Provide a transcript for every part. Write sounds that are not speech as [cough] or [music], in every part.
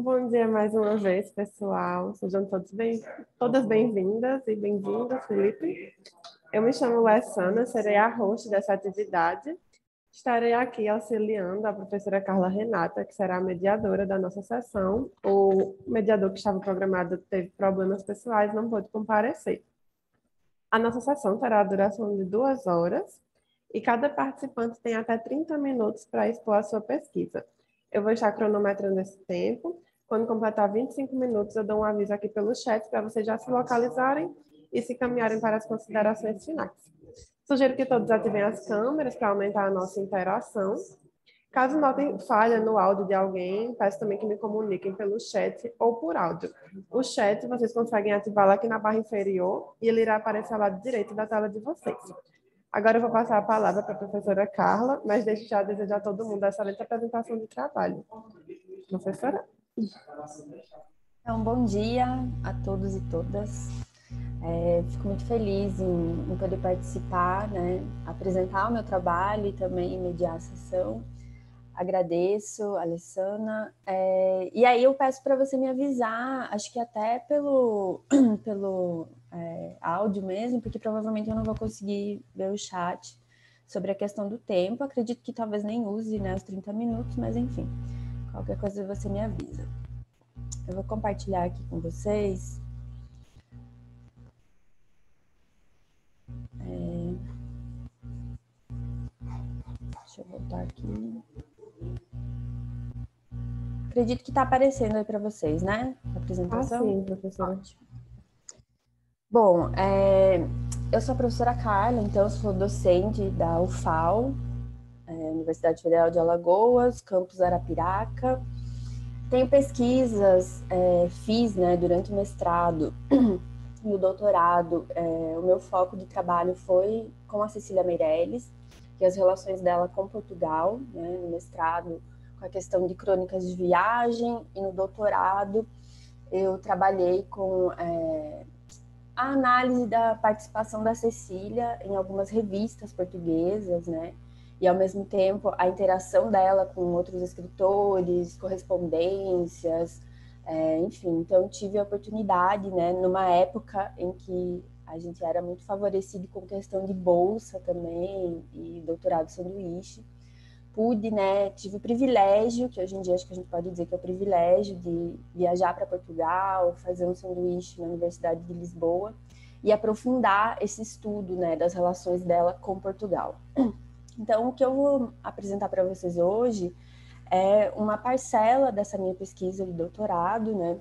Bom dia mais uma vez, pessoal. Sejam todos bem, todas bem-vindas e bem-vindos, Felipe. Eu me chamo Lessana, serei a host dessa atividade. Estarei aqui auxiliando a professora Carla Renata, que será a mediadora da nossa sessão. O mediador que estava programado teve problemas pessoais, não pôde comparecer. A nossa sessão terá a duração de duas horas e cada participante tem até 30 minutos para expor a sua pesquisa. Eu vou estar cronometrando esse tempo. Quando completar 25 minutos, eu dou um aviso aqui pelo chat para vocês já se localizarem e se caminharem para as considerações finais. Sugiro que todos ativem as câmeras para aumentar a nossa interação. Caso notem falha no áudio de alguém, peço também que me comuniquem pelo chat ou por áudio. O chat vocês conseguem ativar aqui na barra inferior e ele irá aparecer ao lado direito da tela de vocês. Agora eu vou passar a palavra para a professora Carla, mas deixo já desejar a todo mundo essa excelente apresentação de trabalho. Professora? Então, bom dia a todos e todas. É, fico muito feliz em, em, poder participar, né, apresentar o meu trabalho e também mediar a sessão. Agradeço, Alessandra. É, e aí eu peço para você me avisar, acho que até pelo, [clears throat] pelo é, áudio mesmo, porque provavelmente eu não vou conseguir ver o chat sobre a questão do tempo. Acredito que talvez nem use né, os 30 minutos, mas enfim, qualquer coisa você me avisa. Eu vou compartilhar aqui com vocês. É... Deixa eu voltar aqui. Acredito que está aparecendo aí para vocês, né? A apresentação. Ah, sim, professora. Ótimo. Bom, é, eu sou a professora Carla, então sou docente da UFAL, é, Universidade Federal de Alagoas, campus Arapiraca. Tenho pesquisas, é, fiz né, durante o mestrado [clears throat] e o doutorado. É, o meu foco de trabalho foi com a Cecília Meirelles, e as relações dela com Portugal, né, no mestrado com a questão de crônicas de viagem, e no doutorado eu trabalhei com é, a análise da participação da Cecília em algumas revistas portuguesas, né? E ao mesmo tempo a interação dela com outros escritores, correspondências, é, enfim. Então tive a oportunidade, né? Numa época em que a gente era muito favorecido com questão de bolsa também e doutorado sanduíche pude, né, tive o privilégio, que hoje em dia acho que a gente pode dizer que é o privilégio de viajar para Portugal, fazer um sanduíche na Universidade de Lisboa e aprofundar esse estudo, né, das relações dela com Portugal. Então, o que eu vou apresentar para vocês hoje é uma parcela dessa minha pesquisa de doutorado, né,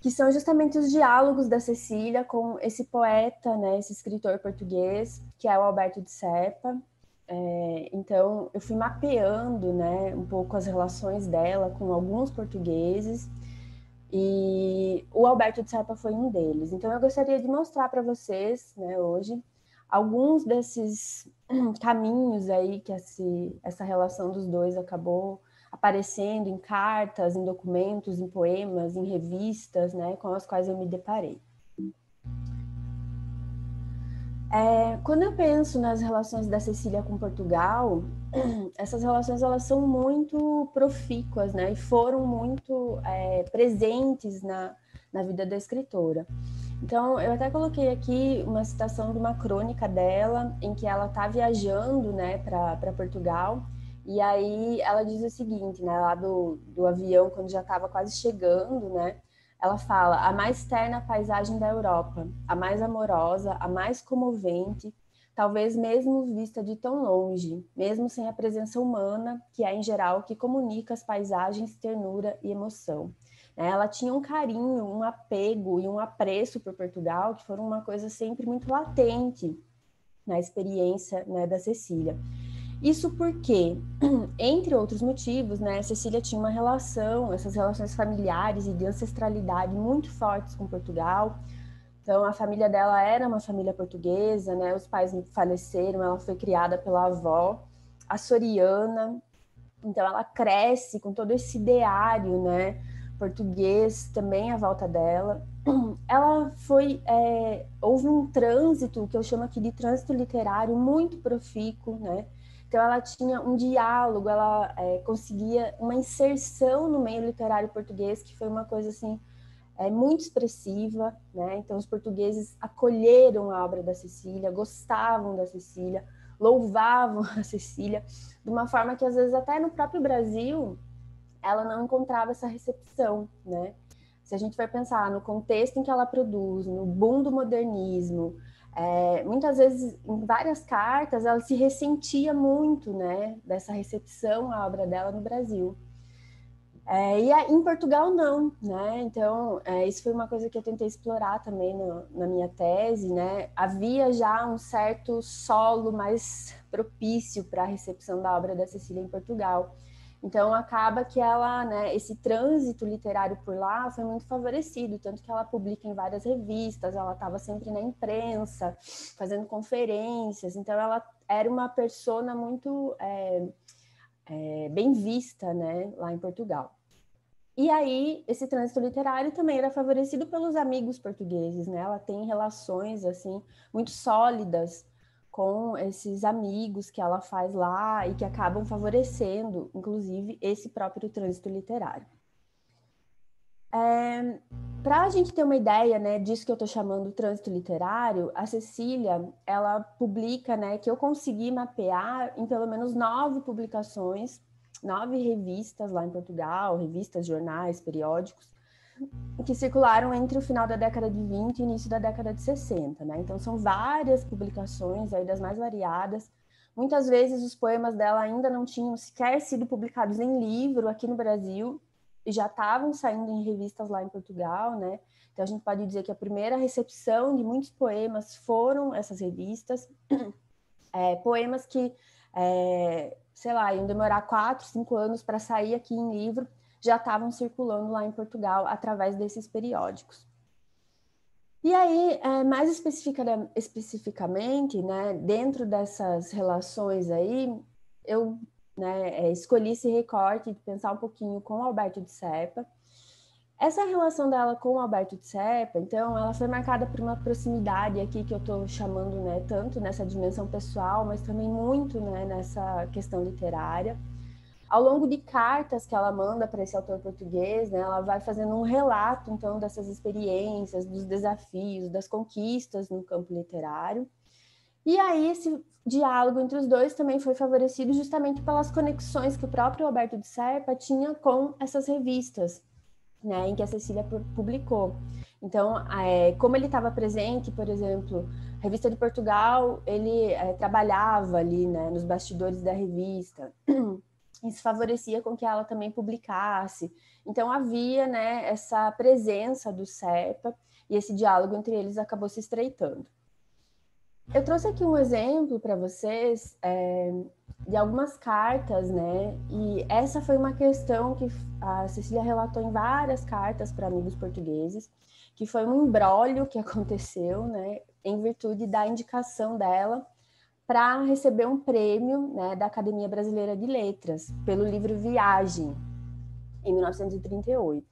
que são justamente os diálogos da Cecília com esse poeta, né, esse escritor português, que é o Alberto de Serpa, é, então, eu fui mapeando né, um pouco as relações dela com alguns portugueses e o Alberto de Serpa foi um deles. Então, eu gostaria de mostrar para vocês né, hoje alguns desses [clears throat] caminhos aí que esse, essa relação dos dois acabou aparecendo em cartas, em documentos, em poemas, em revistas, né, com as quais eu me deparei. É, quando eu penso nas relações da Cecília com Portugal, [clears throat] essas relações elas são muito profícuas, né? E foram muito é, presentes na, na vida da escritora. Então, eu até coloquei aqui uma citação de uma crônica dela, em que ela está viajando, né, para Portugal, e aí ela diz o seguinte, né, lá do, do avião, quando já estava quase chegando, né, ela fala a mais terna paisagem da Europa, a mais amorosa, a mais comovente, talvez mesmo vista de tão longe, mesmo sem a presença humana, que é em geral que comunica as paisagens, ternura e emoção. Né, ela tinha um carinho, um apego e um apreço por Portugal que foram uma coisa sempre muito latente na experiência né, da Cecília. Isso porque, [clears throat] entre outros motivos, né, Cecília tinha uma relação, essas relações familiares e de ancestralidade muito fortes com Portugal. Então, a família dela era uma família portuguesa, né? Os pais faleceram, ela foi criada pela avó açoriana. Então, ela cresce com todo esse ideário, né? português também à volta dela. [clears throat] Ela foi, é, houve um trânsito, que eu chamo aqui de trânsito literário, muito profícuo, né? Então, ela tinha um diálogo, ela é, conseguia uma inserção no meio literário português, que foi uma coisa assim é, muito expressiva, né? Então, os portugueses acolheram a obra da Cecília, gostavam da Cecília, louvavam a Cecília, de uma forma que às vezes até no próprio Brasil ela não encontrava essa recepção, né? Se a gente vai pensar no contexto em que ela produz, no boom do modernismo, é, muitas vezes, em várias cartas, ela se ressentia muito, né, dessa recepção à obra dela no Brasil. É, e em Portugal não, né? Então é, isso foi uma coisa que eu tentei explorar também no, na minha tese, né? Havia já um certo solo mais propício para a recepção da obra da Cecília em Portugal. Então acaba que ela, né, esse trânsito literário por lá foi muito favorecido, tanto que ela publica em várias revistas, ela estava sempre na imprensa, fazendo conferências, então ela era uma persona muito é, é, bem vista, né, lá em Portugal. E aí, esse trânsito literário também era favorecido pelos amigos portugueses, né? Ela tem relações, assim, muito sólidas com esses amigos que ela faz lá e que acabam favorecendo, inclusive, esse próprio trânsito literário. É, Para a gente ter uma ideia, né, disso que eu estou chamando trânsito literário, a Cecília, ela publica, né, que eu consegui mapear em pelo menos nove publicações, nove revistas lá em Portugal, revistas, jornais, periódicos, que circularam entre o final da década de 20 e início da década de 60, né? Então são várias publicações aí das mais variadas. Muitas vezes os poemas dela ainda não tinham sequer sido publicados em livro aqui no Brasil e já estavam saindo em revistas lá em Portugal, né? Então a gente pode dizer que a primeira recepção de muitos poemas foram essas revistas, [clears throat] é, poemas que, é, sei lá, iam demorar quatro, cinco anos para sair aqui em livro, já estavam circulando lá em Portugal através desses periódicos. E aí, é, mais especificamente, né, dentro dessas relações aí, eu né, é, escolhi esse recorte de pensar um pouquinho com Alberto de Serpa. Essa relação dela com Alberto de Serpa, então, ela foi marcada por uma proximidade aqui que eu estou chamando, né, tanto nessa dimensão pessoal, mas também muito né, nessa questão literária ao longo de cartas que ela manda para esse autor português, né, ela vai fazendo um relato, então, dessas experiências, dos desafios, das conquistas no campo literário. E aí, esse diálogo entre os dois também foi favorecido justamente pelas conexões que o próprio Alberto de Serpa tinha com essas revistas, né, em que a Cecília publicou. Então, é, como ele estava presente, por exemplo, a revista de Portugal, ele é, trabalhava ali, né, nos bastidores da revista. Isso favorecia com que ela também publicasse. Então havia né, essa presença do SERPA e esse diálogo entre eles acabou se estreitando. Eu trouxe aqui um exemplo para vocês é, de algumas cartas, né? E essa foi uma questão que a Cecília relatou em várias cartas para amigos portugueses, que foi um embrólio que [laughs] aconteceu, né? Em virtude da indicação dela para receber um prêmio né, da Academia Brasileira de Letras pelo livro Viagem, em 1938.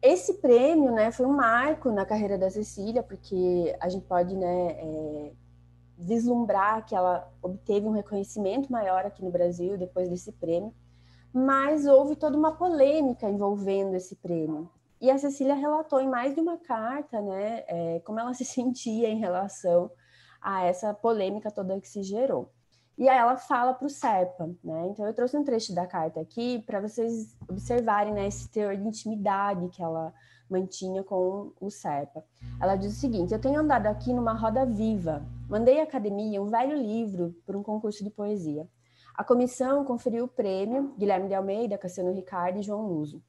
Esse prêmio né, foi um marco na carreira da Cecília, porque a gente pode né, é, vislumbrar que ela obteve um reconhecimento maior aqui no Brasil depois desse prêmio, mas houve toda uma polêmica envolvendo esse prêmio. E a Cecília relatou em mais de uma carta né, é, como ela [laughs] se sentia em relação a essa polêmica toda que se gerou. E aí ela fala para o Serpa, né? Então eu trouxe um trecho da carta aqui para vocês observarem né, esse teor de intimidade que ela mantinha com o Serpa. Ela diz o seguinte: Eu tenho andado aqui numa roda viva. Mandei à academia um velho livro para um concurso de poesia. A comissão conferiu o prêmio Guilherme de Almeida, Cassiano Ricardo e João Luso.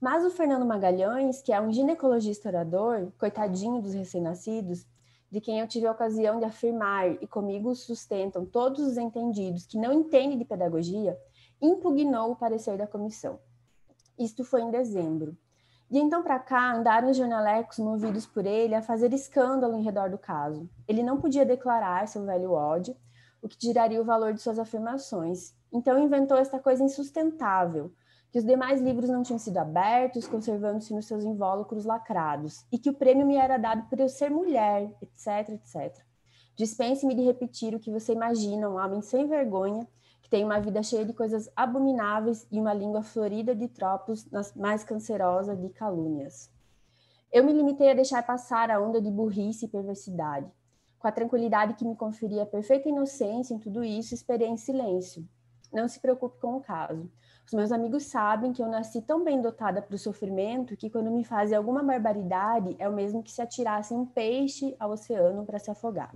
Mas o Fernando Magalhães, que é um ginecologista orador, coitadinho dos recém-nascidos, de quem eu tive a ocasião de afirmar e comigo sustentam todos os entendidos que não entendem de pedagogia, impugnou o parecer da comissão. Isto foi em dezembro. De então para cá, andaram os jornalecos movidos por ele a fazer escândalo em redor do caso. Ele não podia declarar seu velho ódio, o que tiraria o valor de suas afirmações. Então inventou esta coisa insustentável, que os demais livros não tinham sido abertos, conservando-se nos seus invólucros lacrados, e que o prêmio me era dado por eu ser mulher, etc, etc. Dispense-me de repetir o que você imagina, um homem sem vergonha, que tem uma vida cheia de coisas abomináveis e uma língua florida de tropos mais cancerosa de calúnias. Eu me limitei a deixar passar a onda de burrice e perversidade. Com a tranquilidade que me conferia perfeita inocência em tudo isso, esperei em silêncio. Não se preocupe com o caso. Os meus amigos sabem que eu nasci tão bem dotada para o sofrimento que quando me fazem alguma barbaridade é o mesmo que se atirassem um peixe ao oceano para se afogar.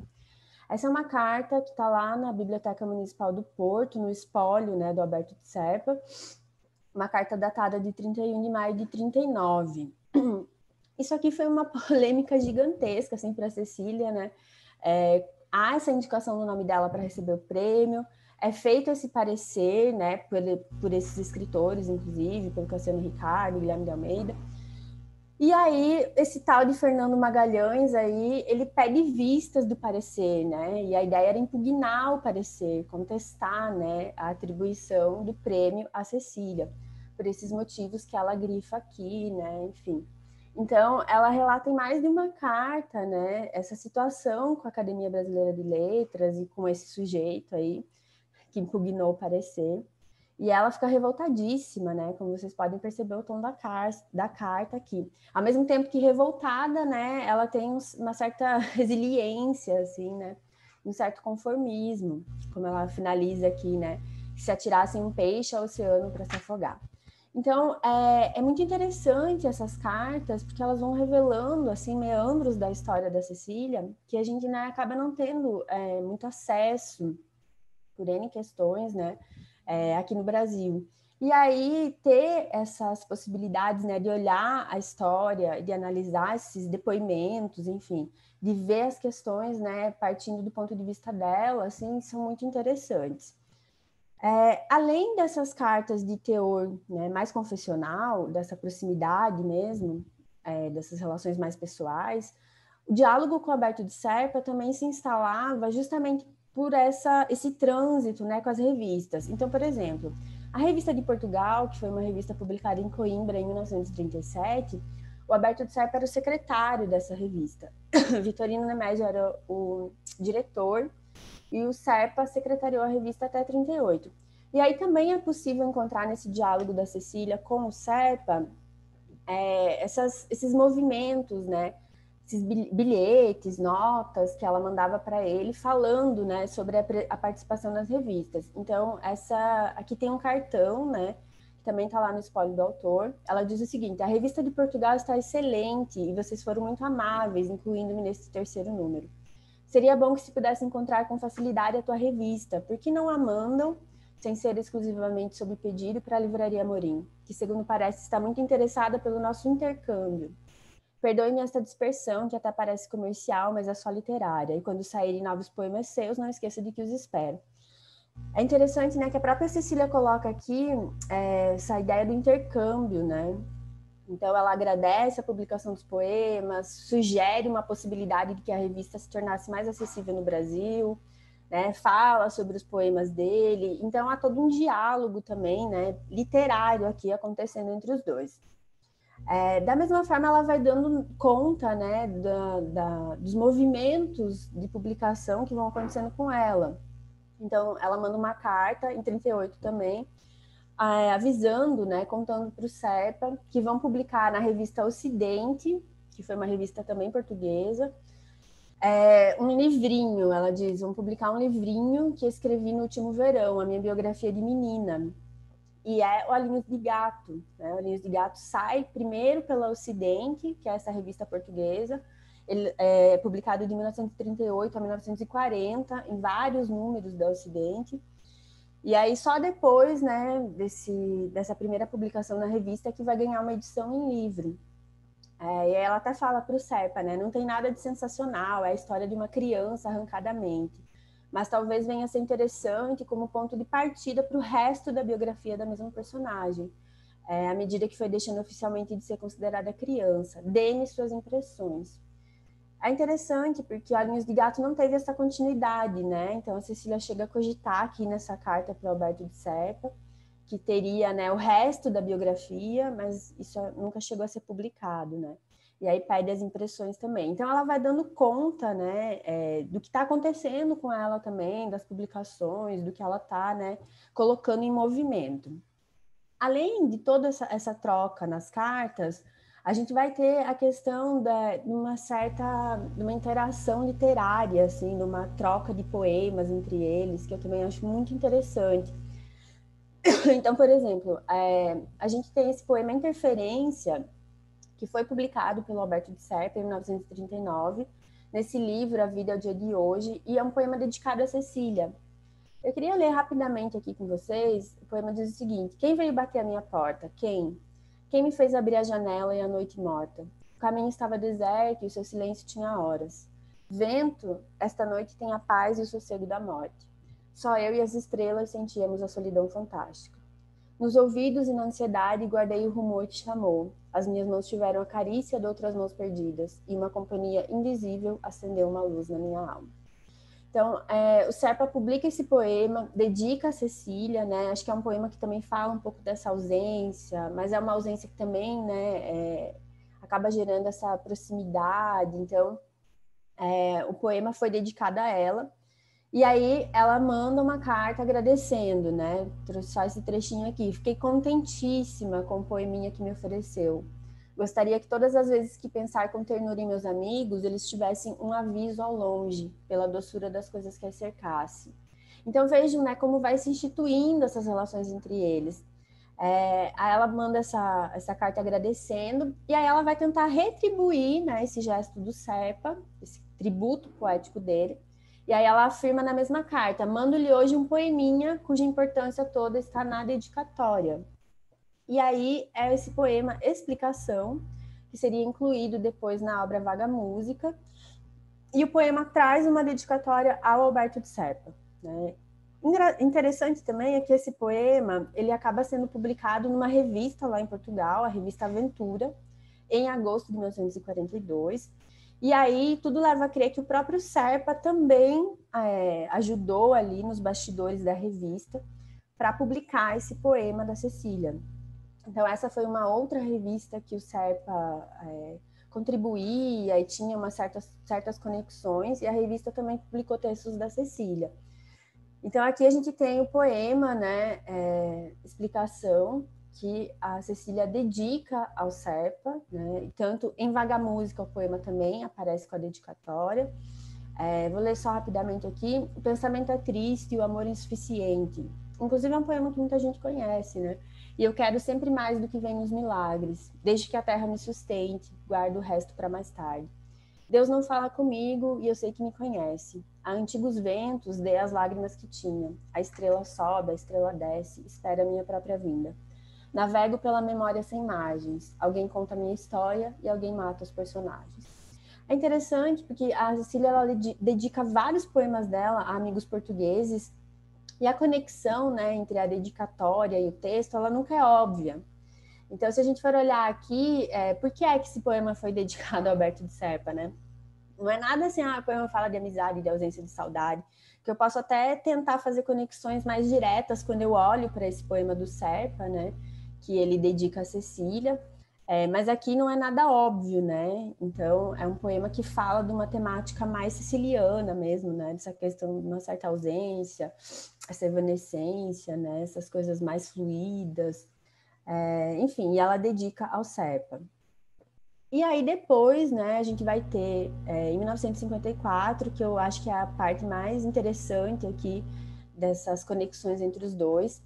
Essa é uma carta que está lá na Biblioteca Municipal do Porto, no espólio né, do Alberto de Serpa, uma carta datada de 31 de maio de 39. [clears throat] Isso aqui foi uma [laughs] polêmica gigantesca assim, para a Cecília, né? É, há essa indicação do nome dela para receber o prêmio, é feito esse parecer, né, por, por esses escritores, inclusive, pelo Cassiano Ricardo, Guilherme de Almeida, e aí, esse tal de Fernando Magalhães aí, ele pede vistas do parecer, né? E a ideia era impugnar o parecer, contestar, né, a atribuição do prêmio a Cecília, por esses motivos que ela grifa aqui, né? Enfim. Então, ela relata em mais de uma carta, né, essa situação com a Academia Brasileira de Letras e com esse sujeito aí que impugnou o parecer. E ela fica revoltadíssima, né? Como vocês podem perceber o tom da, car da carta aqui. Ao mesmo tempo que revoltada, né? Ela tem uma certa [laughs] resiliência, assim, né? Um certo conformismo, como ela finaliza aqui, né? Se atirassem um peixe ao oceano para se afogar. Então, é, é, muito interessante essas cartas, porque elas vão revelando, assim, meandros da história da Cecília, que a gente né, acaba não tendo é, muito acesso, por N questões, né? é, aqui no Brasil. E aí ter essas possibilidades né, de olhar a história, de analisar esses depoimentos, enfim, de ver as questões né, partindo do ponto de vista dela, assim, são muito interessantes. É, além dessas cartas de teor né, mais confessional, dessa proximidade mesmo, é, dessas relações mais pessoais, o diálogo com o Alberto de Serpa também se instalava justamente por essa, esse trânsito né, com as revistas. Então, por exemplo, a Revista de Portugal, que foi uma revista publicada em Coimbra em 1937, o Alberto de Serpa era o secretário dessa revista. [coughs] Vitorino Nemésio era o diretor e o Serpa secretariou a revista até 38. E aí também é possível encontrar nesse diálogo da Cecília com o Serpa é, essas, esses movimentos, né? Esses bilhetes, notas que ela mandava para ele falando, né, sobre a, a, participação nas revistas. Então, essa aqui tem um cartão, né, que também está lá no espólio do autor. Ela diz o seguinte: a revista de Portugal está excelente e vocês foram muito amáveis, incluindo-me nesse terceiro número. Seria bom que se pudesse encontrar com facilidade a tua revista, por que não a mandam? Sem ser exclusivamente sob pedido para a Livraria Morim, que, segundo parece, está muito interessada pelo nosso intercâmbio. Perdoe-me esta dispersão, que até parece comercial, mas é só literária. E quando saírem novos poemas seus, não esqueça de que os espero. É interessante, né, que a própria Cecília coloca aqui é, essa ideia do intercâmbio, né? Então, ela agradece a publicação dos poemas, sugere uma possibilidade de que a revista se tornasse mais acessível no Brasil, né? Fala sobre os poemas dele. Então, há todo um diálogo também, né, literário aqui acontecendo entre os dois. É, da mesma forma, ela vai dando conta né, da, da, dos movimentos de publicação que vão acontecendo com ela. Então, ela manda uma carta, em 38 também, é, avisando, né, contando para o SEPA, que vão publicar na revista Ocidente, que foi uma revista também portuguesa, é, um livrinho, ela diz, vão publicar um livrinho que escrevi no último verão, a minha biografia de menina, e é o Alinhos de Gato. Né? O Alinhos de Gato sai primeiro pela Ocidente, que é essa revista portuguesa, ele é publicado de 1938 a 1940, em vários números da Ocidente. E aí só depois, né, desse, dessa primeira publicação na revista que vai ganhar uma edição em livro. É, e ela até fala para o Serpa, né, não tem nada de sensacional, é a história de uma criança arrancadamente mas talvez venha a ser interessante como ponto de partida para o resto da biografia da mesma personagem, é, à medida que foi deixando oficialmente de ser considerada criança. Dê-me suas impressões. É interessante porque Olhinhos de Gato não teve essa continuidade, né? Então a Cecília chega a cogitar aqui nessa carta para o Alberto de Serpa que teria né, o resto da biografia, mas isso nunca chegou a ser publicado, né? E aí perde as impressões também. Então ela vai dando conta, né, é, do que está acontecendo com ela também, das publicações, do que ela está, né, colocando em movimento. Além de toda essa, essa troca nas cartas, a gente vai ter a questão de uma certa, de uma interação literária, assim, de uma troca de poemas entre eles, que eu também acho muito interessante. [coughs] Então, por exemplo, é, a gente tem esse poema Interferência, que foi publicado pelo Alberto de Serpa em 1939, nesse livro A Vida é o Dia de Hoje, e é um poema dedicado a Cecília. Eu queria ler rapidamente aqui com vocês. O poema diz o seguinte: Quem veio bater a minha porta? Quem? Quem me fez abrir a janela e a noite morta? O caminho estava deserto e o seu silêncio tinha horas. Vento, esta noite tem a paz e o sossego da morte. Só eu e as estrelas sentíamos a solidão fantástica. Nos ouvidos e na ansiedade guardei o rumor que chamou. As minhas mãos tiveram a carícia de outras mãos perdidas, e uma companhia invisível acendeu uma luz na minha alma. Então, é, o Serpa publica esse poema, dedica a Cecília, né? Acho que é um poema que também fala um pouco dessa ausência, mas é uma ausência que também, né, é, acaba gerando essa proximidade. Então, é, o poema foi dedicado a ela. E aí ela manda uma carta agradecendo, né? Trouxe só esse trechinho aqui. Fiquei contentíssima com o poeminha que me ofereceu. Gostaria que todas as vezes que pensar com ternura em meus amigos, eles tivessem um aviso ao longe, pela doçura das coisas que as cercasse. Então vejam né, como vai se instituindo essas relações entre eles. É, aí ela manda essa, essa carta agradecendo, e aí ela vai tentar retribuir né, esse gesto do Serpa, esse tributo poético dele. E aí ela afirma na mesma carta: mando-lhe hoje um poeminha cuja importância toda está na dedicatória. E aí é esse poema Explicação, que seria incluído depois na obra Vaga Música. E o poema traz uma dedicatória ao Alberto de Serpa. Né? Interessante também é que esse poema ele acaba sendo publicado numa revista lá em Portugal, a revista Aventura, em agosto de 1942. E aí tudo leva a crer que o próprio Serpa também é, ajudou ali nos bastidores da revista para publicar esse poema da Cecília. Então, essa foi uma outra revista que o Serpa é, contribuía e tinha umas certas, certas conexões, e a revista também publicou textos da Cecília. Então, aqui a gente tem o poema, né, é, explicação, que a Cecília dedica ao Serpa, né, tanto em Vaga Música o poema também aparece com a dedicatória. É, vou ler só rapidamente aqui. O pensamento é triste e o amor insuficiente. Inclusive é um poema que muita gente conhece, né? E eu quero sempre mais do que vem nos milagres. Desde que a terra me sustente, guardo o resto para mais tarde. Deus não fala comigo e eu sei que me conhece. A antigos ventos dei as lágrimas que tinha. A estrela sobe, a estrela desce, espera a minha própria vinda. Navego pela memória sem margens. Alguém conta a minha história e alguém mata os personagens. É interessante porque a Cecília ela dedica vários poemas dela a amigos portugueses e a conexão né, entre a dedicatória e o texto, ela nunca é óbvia. Então, se a gente for olhar aqui, é, por que é que esse poema foi [laughs] dedicado a Alberto de Serpa, né? Não é nada assim, ah, o poema fala de amizade, de ausência de saudade, que eu posso até tentar fazer conexões mais diretas quando eu olho para esse poema do Serpa, né? Que ele dedica a Cecília, é, mas aqui não é nada óbvio, né? Então, é um poema que fala de uma temática mais siciliana mesmo, né? Dessa questão de uma certa ausência, essa evanescência, né? Essas coisas mais fluídas. É, enfim, e ela dedica ao Serpa. E aí depois, né, a gente vai ter, é, em 1954, que eu acho que é a parte mais interessante aqui dessas conexões entre os dois,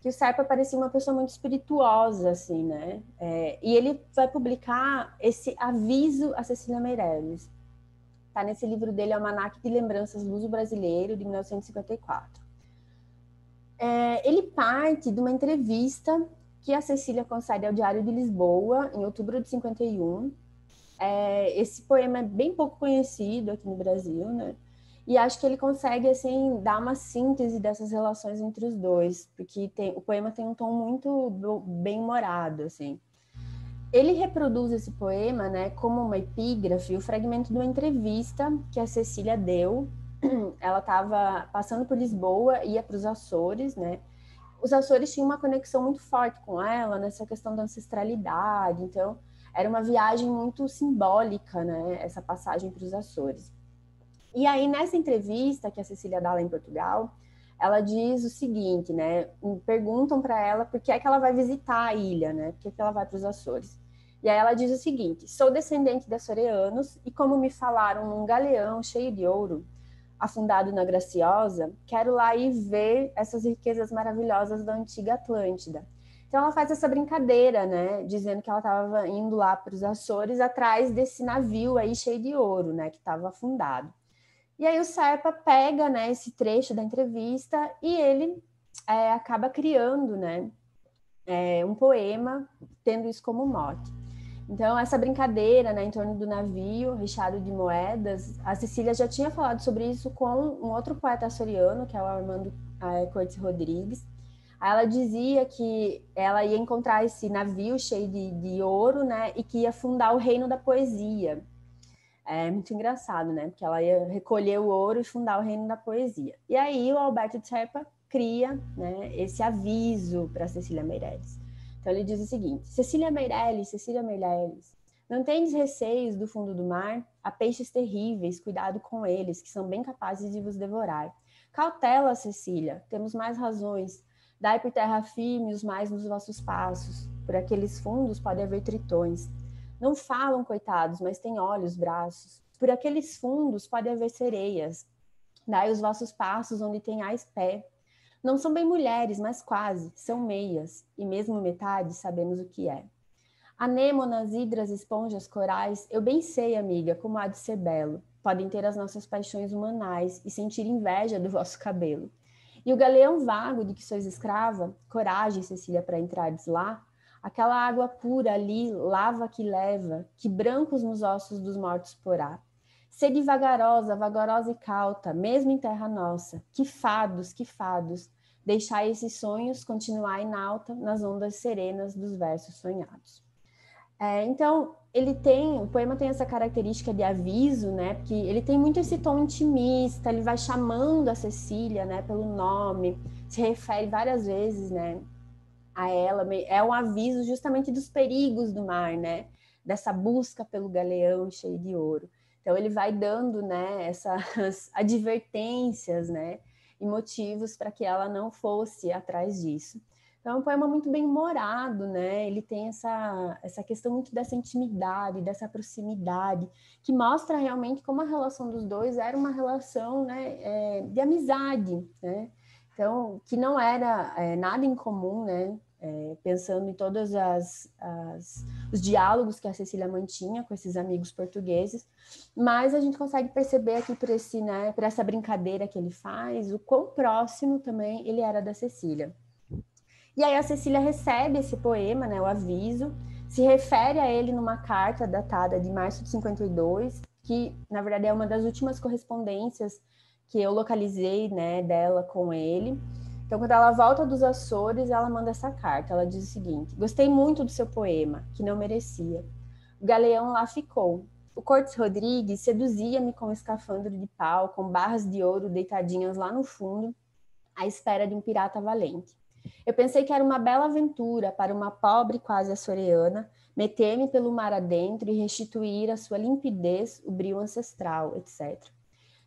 que o Serpa parecia uma pessoa muito espirituosa, assim, né? É, e ele vai publicar esse aviso a Cecília Meirelles. Tá nesse livro dele, Almanac de Lembranças Luso Brasileiro, de 1954. É, ele parte de uma entrevista que a Cecília concede ao Diário de Lisboa, em outubro de 51. É, esse poema é bem pouco conhecido aqui no Brasil, né? E acho que ele consegue, assim, dar uma síntese dessas relações entre os dois, porque tem, o poema tem um tom muito bem-humorado, assim. Ele reproduz esse poema, né, como uma epígrafe, o fragmento de uma entrevista que a Cecília deu. [clears throat] Ela estava passando por Lisboa, ia para os Açores, né? os Açores tinham uma conexão muito forte com ela nessa questão da ancestralidade. Então, era uma viagem muito simbólica, né? Essa passagem para os Açores. E aí, nessa entrevista que a Cecília dá lá em Portugal, ela diz o seguinte, né? Perguntam para ela por que é que ela vai visitar a ilha, né? Por que, é que ela vai para os Açores? E aí ela diz o seguinte: sou descendente de açorianos e como me falaram num galeão cheio de ouro, afundado na Graciosa, quero lá ir ver essas riquezas maravilhosas da antiga Atlântida. Então ela faz essa brincadeira, né, dizendo que ela estava indo lá para os Açores atrás desse navio aí cheio de ouro, né, que estava afundado. E aí o Serpa pega, né, esse trecho da entrevista e ele é, acaba criando, né, é, um poema tendo isso como mote. Então, essa brincadeira né, em torno do navio recheado de moedas, a Cecília já tinha falado sobre isso com um outro poeta açoriano, que é o Armando é, Cortes Rodrigues. Ela dizia que ela ia encontrar esse navio cheio de, de ouro, né, e que ia fundar o reino da poesia. É muito engraçado, né, porque ela ia recolher o ouro e fundar o reino da poesia. E aí o Alberto Serpa cria né, esse aviso para Cecília Meirelles. Então ele diz o seguinte: Cecília Meirelles, Cecília Meirelles, não tendes receios do fundo do mar? Há peixes terríveis, cuidado com eles, que são bem capazes de vos devorar. Cautela, Cecília, temos mais razões. Dai por terra firme os mais nos vossos passos. Por aqueles fundos pode haver tritões. Não falam, coitados, mas têm olhos, braços. Por aqueles fundos pode haver sereias. Dai os vossos passos onde tenhais pé. Não são bem mulheres, mas quase, são meias, e mesmo metade sabemos o que é. Anêmonas, hidras, esponjas, corais, eu bem sei, amiga, como há de ser belo. Podem ter as nossas paixões humanais e sentir inveja do vosso cabelo. E o galeão vago de que sois escrava, coragem, Cecília, para entrares lá, aquela água pura ali, lava que leva, que brancos nos ossos dos mortos porá. Sede vagarosa, vagarosa e cauta, mesmo em terra nossa, que fados, que fados, deixar esses sonhos continuar em alta nas ondas serenas dos versos sonhados. É, então, ele tem, o poema tem essa característica de aviso, né? Porque ele tem muito esse tom intimista, ele vai chamando a Cecília, né, pelo nome, se refere várias vezes, né, a ela. É um aviso justamente dos perigos do mar, né? Dessa busca pelo galeão cheio de ouro. Então ele vai dando, né, essas [laughs] advertências, né, e motivos para que ela não fosse atrás disso. Então, é um poema muito bem humorado, né? Ele tem essa, essa questão muito dessa intimidade, dessa proximidade, que mostra realmente como a relação dos dois era uma relação né, é, de amizade, né? Então, que não era é, nada incomum, né? É, pensando em todos as, as, os diálogos que a Cecília mantinha com esses amigos portugueses, mas a gente consegue perceber aqui por, esse, né, por essa brincadeira que ele faz, o quão próximo também ele era da Cecília. E aí a Cecília recebe esse poema, né, o aviso, se refere a ele numa carta datada de março de 52, que na verdade é uma das últimas correspondências que eu localizei, né, dela com ele. Então, quando ela volta dos Açores, ela manda essa carta. Ela diz o seguinte: Gostei muito do seu poema, que não merecia. O galeão lá ficou. O Cortes Rodrigues seduzia-me com um escafandro de pau, com barras de ouro deitadinhas lá no fundo, à espera de um pirata valente. Eu pensei que era uma bela aventura para uma pobre quase açoriana meter-me pelo mar adentro e restituir a sua limpidez, o brilho ancestral, etc.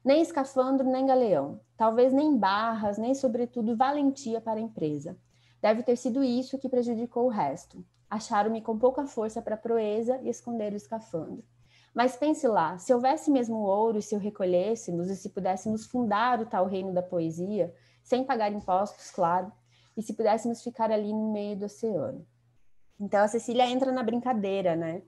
Nem escafandro, nem galeão. Talvez nem barras, nem, sobretudo, valentia para a empresa. Deve ter sido isso que prejudicou o resto. Acharam-me com pouca força para a proeza e esconder o escafandro. Mas pense lá, se houvesse mesmo ouro e se o recolhêssemos e se pudéssemos fundar o tal reino da poesia, sem pagar impostos, claro, e se pudéssemos ficar ali no meio do oceano. Então a Cecília entra na brincadeira, né?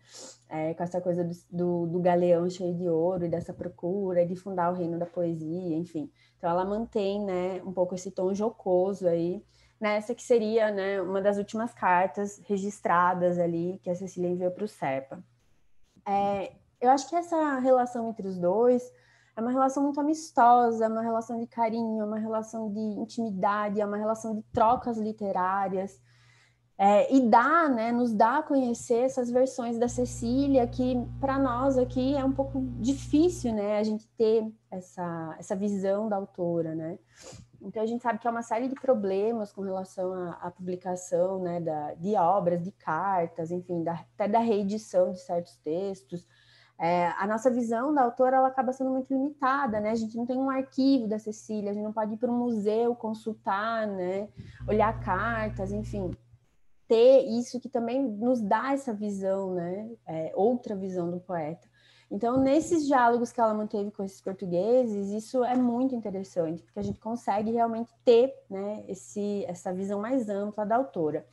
É, com essa coisa do, do, do, galeão cheio de ouro e dessa procura de fundar o reino da poesia, enfim. Então ela mantém, né, um pouco esse tom jocoso aí nessa que seria, né, uma das últimas cartas registradas ali que a Cecília enviou para o Serpa. É, eu acho que essa relação entre os dois é uma relação muito amistosa, é uma relação de carinho, é uma relação de intimidade, é uma relação de trocas literárias é, e dá, né, nos dá a conhecer essas versões da Cecília que para nós aqui é um pouco difícil, né, a gente ter essa, essa visão da autora, né. Então a gente sabe que há uma série de problemas com relação à, à publicação né, da, de obras, de cartas, enfim, da, até da reedição de certos textos. É, a nossa visão da autora ela acaba sendo muito limitada, né? A gente não tem um arquivo da Cecília, a gente não pode ir para um museu consultar, né? Olhar cartas, enfim, ter isso que também nos dá essa visão, né? É, outra visão do poeta. Então, nesses diálogos que ela manteve com esses portugueses, isso é muito interessante, porque a gente consegue realmente ter né, esse, essa visão mais ampla da autora.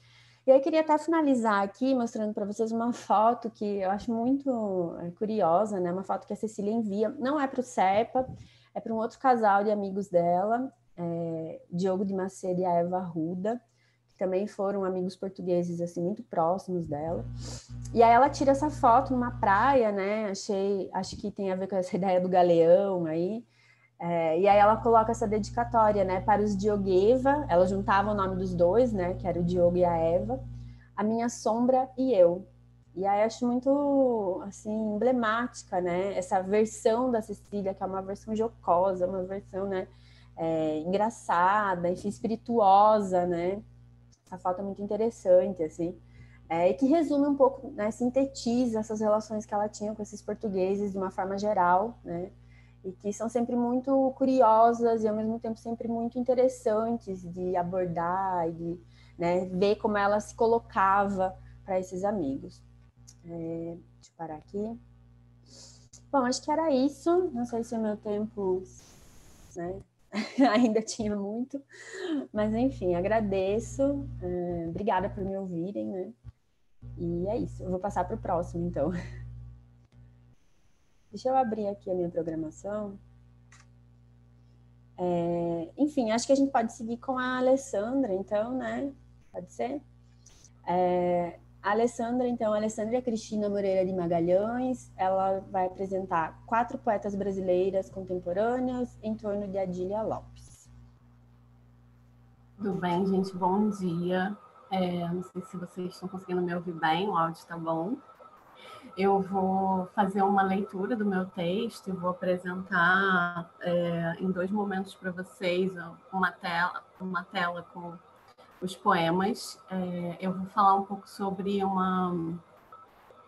E eu queria até finalizar aqui mostrando para vocês uma foto que eu acho muito é, curiosa, né? Uma foto que a Cecília envia, não é para o CEPA, é para um outro casal de amigos dela, é, Diogo de Macedo e a Eva Ruda também foram amigos portugueses assim muito próximos dela. E aí ela tira essa foto numa praia, né? Achei, acho que tem a ver com essa [laughs] ideia do galeão aí. É, e aí ela coloca essa dedicatória, né, para os Diogueva. Ela juntava o nome dos dois, né, que era o Diogo e a Eva, a minha sombra e eu. E aí acho muito assim emblemática, né, essa versão da Cecília que é uma versão jocosa, uma versão, né, é, engraçada, enfim, espirituosa, né, essa foto é muito interessante, assim, é, e que resume um pouco, né, sintetiza essas relações que ela tinha com esses portugueses de uma forma geral, né, e que são sempre muito curiosas e ao mesmo tempo sempre muito interessantes de abordar e de né, ver como ela se colocava para esses amigos. É, deixa eu parar aqui. Bom, acho que era isso. Não sei se o meu tempo né, [laughs] ainda tinha muito, mas enfim, agradeço, é, obrigada por me ouvirem, né? E é isso, eu vou passar para o próximo, então. [laughs] Deixa eu abrir aqui a minha programação. É, enfim, acho que a gente pode seguir com a Alessandra, então, né? Pode ser? É, a Alessandra, então, a Alessandra Cristina Moreira de Magalhães, ela vai apresentar quatro poetas brasileiras contemporâneas em torno de Adília Lopes. Tudo bem, gente? Bom dia. É, não sei se vocês estão conseguindo me ouvir bem, o áudio está bom. Eu vou fazer uma leitura do meu texto e vou apresentar é, em dois momentos para vocês uma tela, uma tela com os poemas. É, eu vou falar um pouco sobre uma, um,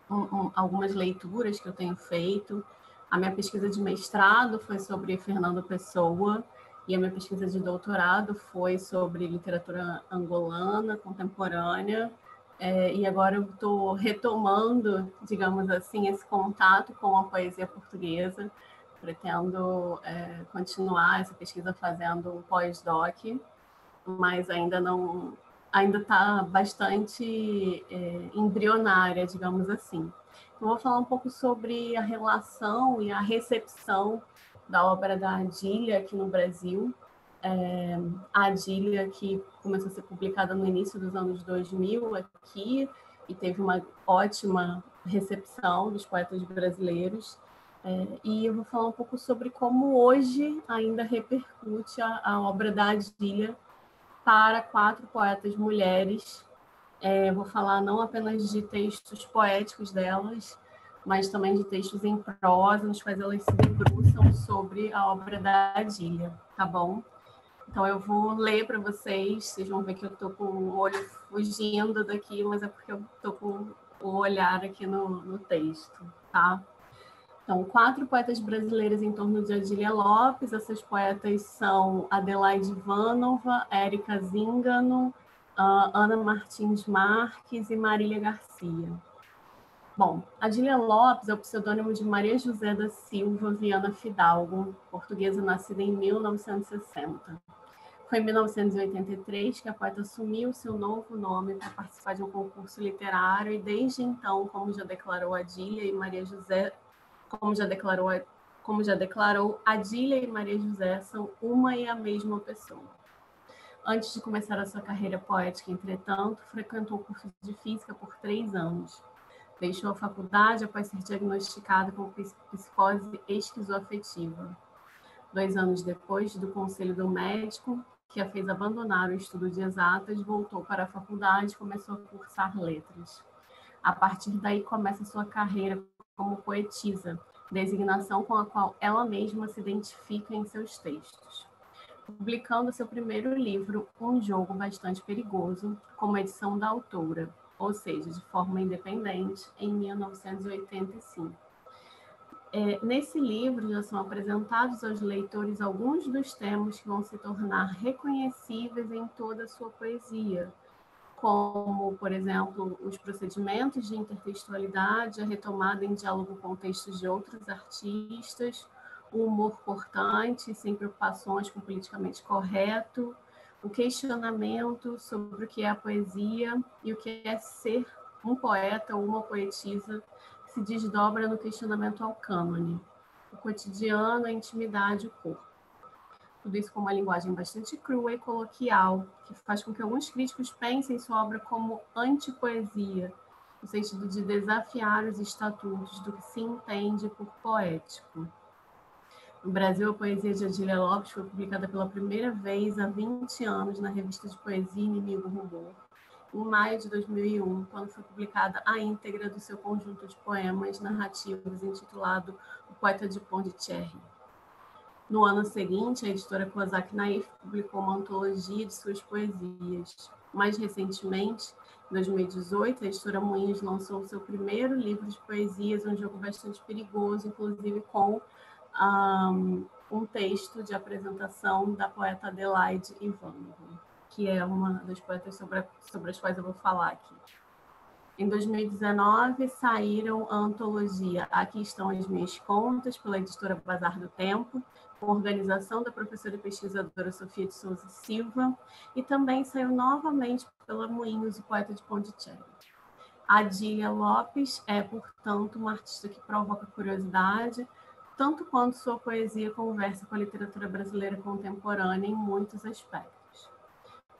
um, algumas leituras que eu tenho feito. A minha pesquisa de mestrado foi sobre Fernando Pessoa e a minha pesquisa de doutorado foi sobre literatura angolana contemporânea. É, e agora eu estou retomando, digamos assim, esse contato com a poesia portuguesa. Pretendo é, continuar essa pesquisa fazendo um pós-doc mas ainda não ainda está bastante é, embrionária, digamos assim. Eu vou falar um pouco sobre a relação e a recepção da obra da Adília aqui no Brasil. É, a Adília, que começou a ser publicada no início dos anos 2000 aqui, e teve uma ótima recepção dos poetas brasileiros. É, e eu vou falar um pouco sobre como hoje ainda repercute a, a obra da Adília para quatro poetas mulheres. É, vou falar não apenas de textos poéticos delas, mas também de textos em prosa, nos quais elas se debruçam sobre a obra da Adília, tá bom? Então eu vou ler para vocês, vocês vão ver que eu estou com o olho fugindo daqui, mas é porque eu estou com o olhar aqui no, no texto, tá? Então, quatro poetas brasileiras em torno de Adília Lopes. Essas poetas são Adelaide Ivanova, Érica Zingano, Ana Martins Marques e Marília Garcia. Bom, Adília Lopes é o pseudônimo de Maria José da Silva Viana Fidalgo, portuguesa nascida em 1960. Foi em 1983 que a poeta assumiu seu novo nome para participar de um concurso literário e desde então, como já declarou Adília e Maria José como já declarou, como já declarou, Adília e Maria José são uma e a mesma pessoa. Antes de começar a sua carreira poética, entretanto, frequentou o curso de física por três anos. Deixou a faculdade após ser diagnosticada com psicose esquizoafetiva. Dois anos depois do conselho do médico, que a fez abandonar o estudo de exatas, voltou para a faculdade e começou a cursar letras. A partir daí começa sua carreira como poetisa, designação com a qual ela mesma se identifica em seus textos. publicando seu primeiro livro, Um Jogo Bastante Perigoso, como edição da autora, ou seja, de forma independente, em 1985. É, nesse livro já são apresentados aos leitores alguns dos temas que vão se tornar reconhecíveis em toda a sua poesia, como, por exemplo, os procedimentos de intertextualidade, a retomada em diálogo com textos de outros artistas, o humor cortante, sem preocupações com politicamente correto, o questionamento sobre o que é a poesia e o que é ser um poeta ou uma poetisa se desdobra no questionamento ao cânone, o cotidiano, a intimidade, o corpo. Tudo isso com uma linguagem bastante crua e coloquial, que faz com que alguns críticos pensem sua obra como antipoesia, no sentido de desafiar os estatutos do que se entende por poético. No Brasil, a poesia de Adília Lopes foi publicada pela primeira vez há 20 anos na revista de poesia Inimigo Rumor, em maio de 2001, quando foi publicada a íntegra do seu conjunto de poemas narrativos intitulado O Poeta de Pondicherry. No ano seguinte, a editora Kozak Naif publicou uma antologia de suas poesias. Mais recentemente, em 2018, a editora Moinhos lançou seu primeiro livro de poesias, um jogo bastante perigoso, inclusive com um, um texto de apresentação da poeta Adelaide Ivanova, que é uma das poetas sobre, sobre as quais eu vou falar aqui. Em 2019, saíram a antologia Aqui Estão as Minhas Contas, pela editora Bazar do Tempo, organização da professora e pesquisadora Sofia de Souza Silva, e também saiu novamente pela Moinhos, o poeta de Pondicherry. Adília Lopes é, portanto, uma artista que provoca curiosidade, tanto quanto sua poesia conversa com a literatura brasileira contemporânea em muitos aspectos.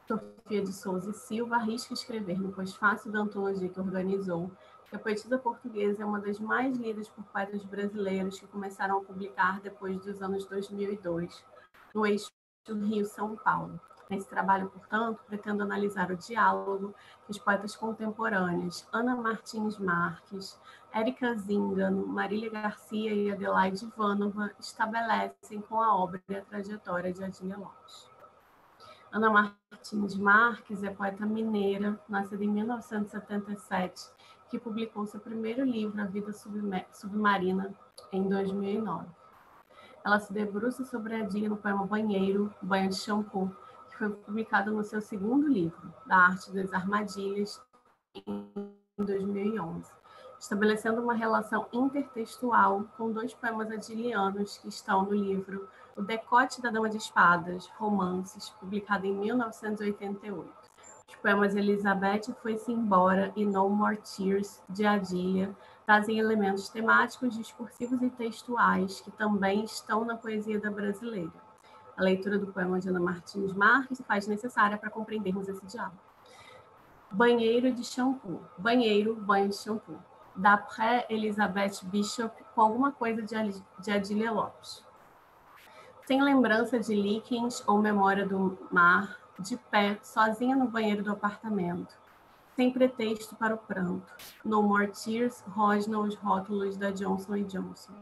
Sofia de Souza Silva arrisca escrever no pós-fácil da antologia que organizou que a poetisa portuguesa é uma das mais lidas por poetas brasileiros que começaram a publicar depois dos anos 2002, no eixo Rio-São Paulo. Nesse trabalho, portanto, pretendo analisar o diálogo que os poetas contemporâneos Ana Martins Marques, Érica Zingano, Marília Garcia e Adelaide Ivanova estabelecem com a obra e a trajetória de Adília Lopes. Ana Martins Marques é poeta mineira, nascida em 1977 que publicou seu primeiro livro, A Vida Submarina, em 2009. Ela se debruça sobre a Dia no poema Banheiro, Banho de Shampoo, que foi publicado no seu segundo livro, Da Arte das Armadilhas, em 2011, estabelecendo uma relação intertextual com dois poemas adilianos que estão no livro O Decote da Dama de Espadas, Romances, publicado em 1988. Poemas Elizabeth Foi-se Embora e No More Tears, de Adília, trazem elementos temáticos, discursivos e textuais que também estão na poesia da brasileira. A leitura do poema de Ana Martins Marques se faz necessária para compreendermos esse diálogo. Banheiro de shampoo. Banheiro, banho de shampoo. D'après Elizabeth Bishop, com alguma coisa de Adília Lopes. Sem lembrança de líquens ou memória do mar, de pé, sozinha no banheiro do apartamento, sem pretexto para o pranto. No More Tears rosnam os rótulos da Johnson Johnson.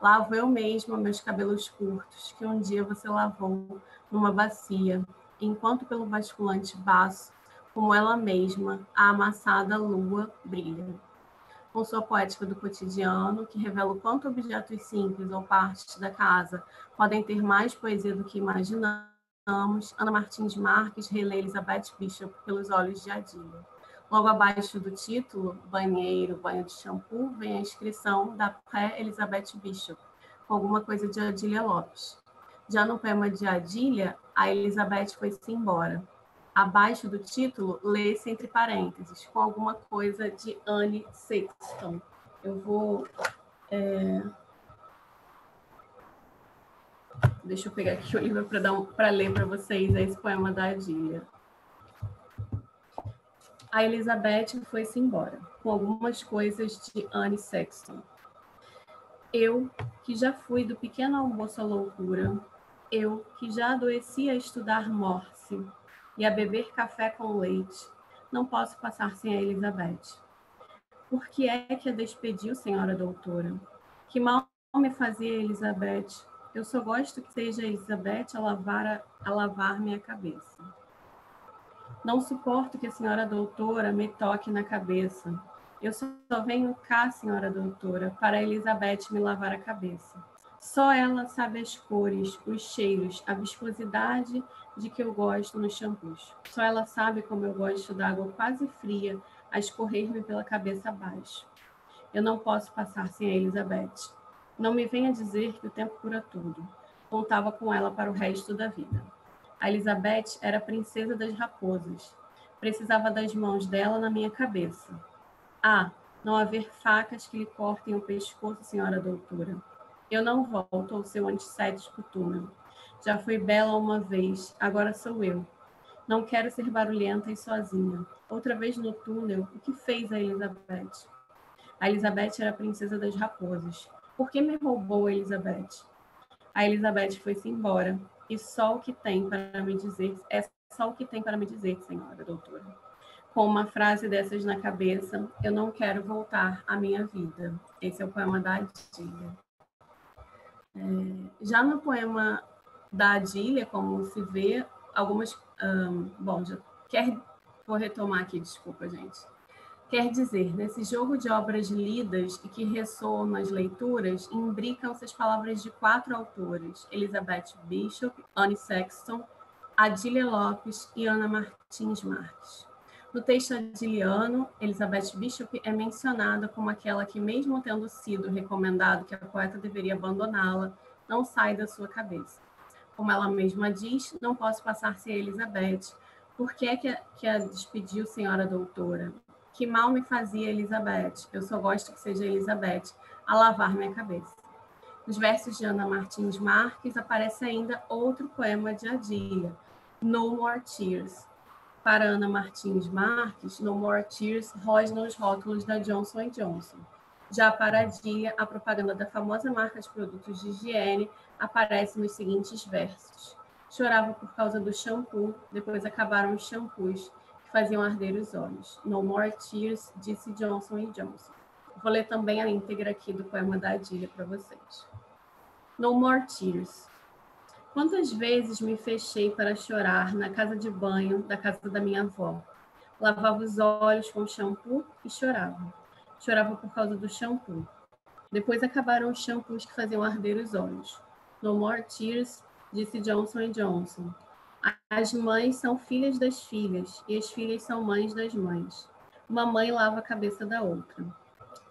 Lavo eu mesma meus cabelos curtos, que um dia você lavou numa bacia, enquanto pelo basculante baço, como ela mesma, a amassada lua brilha. Com sua poética do cotidiano, que revela o quanto objetos simples ou partes da casa podem ter mais poesia do que imaginamos, Ana Martins Marques relê Elizabeth Bishop pelos olhos de Adília. Logo abaixo do título, banheiro, banho de shampoo, vem a inscrição da pré-Elizabeth Bishop, com alguma coisa de Adília Lopes. Já no poema de Adília, a Elizabeth foi-se embora. Abaixo do título, lê-se entre parênteses, com alguma coisa de Anne Sexton. Eu vou é, Deixa eu pegar aqui o livro para um, ler para vocês esse poema da Adília. A Elizabeth foi-se embora, com algumas coisas de Anne Sexton. Eu, que já fui do pequeno almoço à loucura, eu, que já adoeci a estudar Morse e a beber café com leite, não posso passar sem a Elizabeth. Por que é que a despediu, senhora doutora? Que mal me fazia Elizabeth? Eu só gosto que seja Elizabeth a lavar, a lavar minha cabeça. Não suporto que a senhora doutora me toque na cabeça. Eu só venho cá, senhora doutora, para Elizabeth me lavar a cabeça. Só ela sabe as cores, os cheiros, a viscosidade de que eu gosto nos shampoos. Só ela sabe como eu gosto da água quase fria a escorrer-me pela cabeça abaixo. Eu não posso passar sem a Elizabeth. Não me venha dizer que o tempo cura tudo. Contava com ela para o resto da vida. A Elizabeth era a princesa das raposas. Precisava das mãos dela na minha cabeça. Ah, não haver facas que lhe cortem o pescoço, senhora doutora. Eu não volto ao seu antisséptico túnel. Já fui bela uma vez, agora sou eu. Não quero ser barulhenta e sozinha. Outra vez no túnel, o que fez a Elizabeth? A Elizabeth era a princesa das raposas. Por que me roubou a Elizabeth? A Elizabeth foi-se embora, e só o que tem para me dizer é só o que tem para me dizer, senhora doutora. Com uma frase dessas na cabeça, eu não quero voltar à minha vida. Esse é o poema da Adília. É, já no poema da Adília, como se vê, algumas. Um, bom, já quer. Vou retomar aqui, desculpa, gente. Quer dizer, nesse jogo de obras lidas e que ressoam nas leituras, imbricam-se as palavras de quatro autores: Elizabeth Bishop, Anne Sexton, Adília Lopes e Ana Martins Marques. No texto adiliano, Elizabeth Bishop é mencionada como aquela que, mesmo tendo sido recomendado que a poeta deveria abandoná-la, não sai da sua cabeça. Como ela mesma diz, não posso passar sem Elizabeth. Por que é que a, que a despediu, senhora doutora? Que mal me fazia Elizabeth, eu só gosto que seja Elizabeth, a lavar minha cabeça. Nos versos de Ana Martins Marques aparece ainda outro poema de Adília, No More Tears. Para Ana Martins Marques, No More Tears rosna os rótulos da Johnson Johnson. Já para Adília, a propaganda da famosa marca de produtos de higiene aparece nos seguintes versos. Chorava por causa do shampoo, depois acabaram os shampoos que faziam arder os olhos. No more tears, disse Johnson Johnson. Vou ler também a íntegra aqui do poema da Adília para vocês. No more tears. Quantas vezes me fechei para chorar na casa de banho da casa da minha avó? Lavava os olhos com shampoo e chorava. Chorava por causa do shampoo. Depois acabaram os shampoos que faziam arder os olhos. No more tears, disse Johnson Johnson. As mães são filhas das filhas e as filhas são mães das mães. Uma mãe lava a cabeça da outra.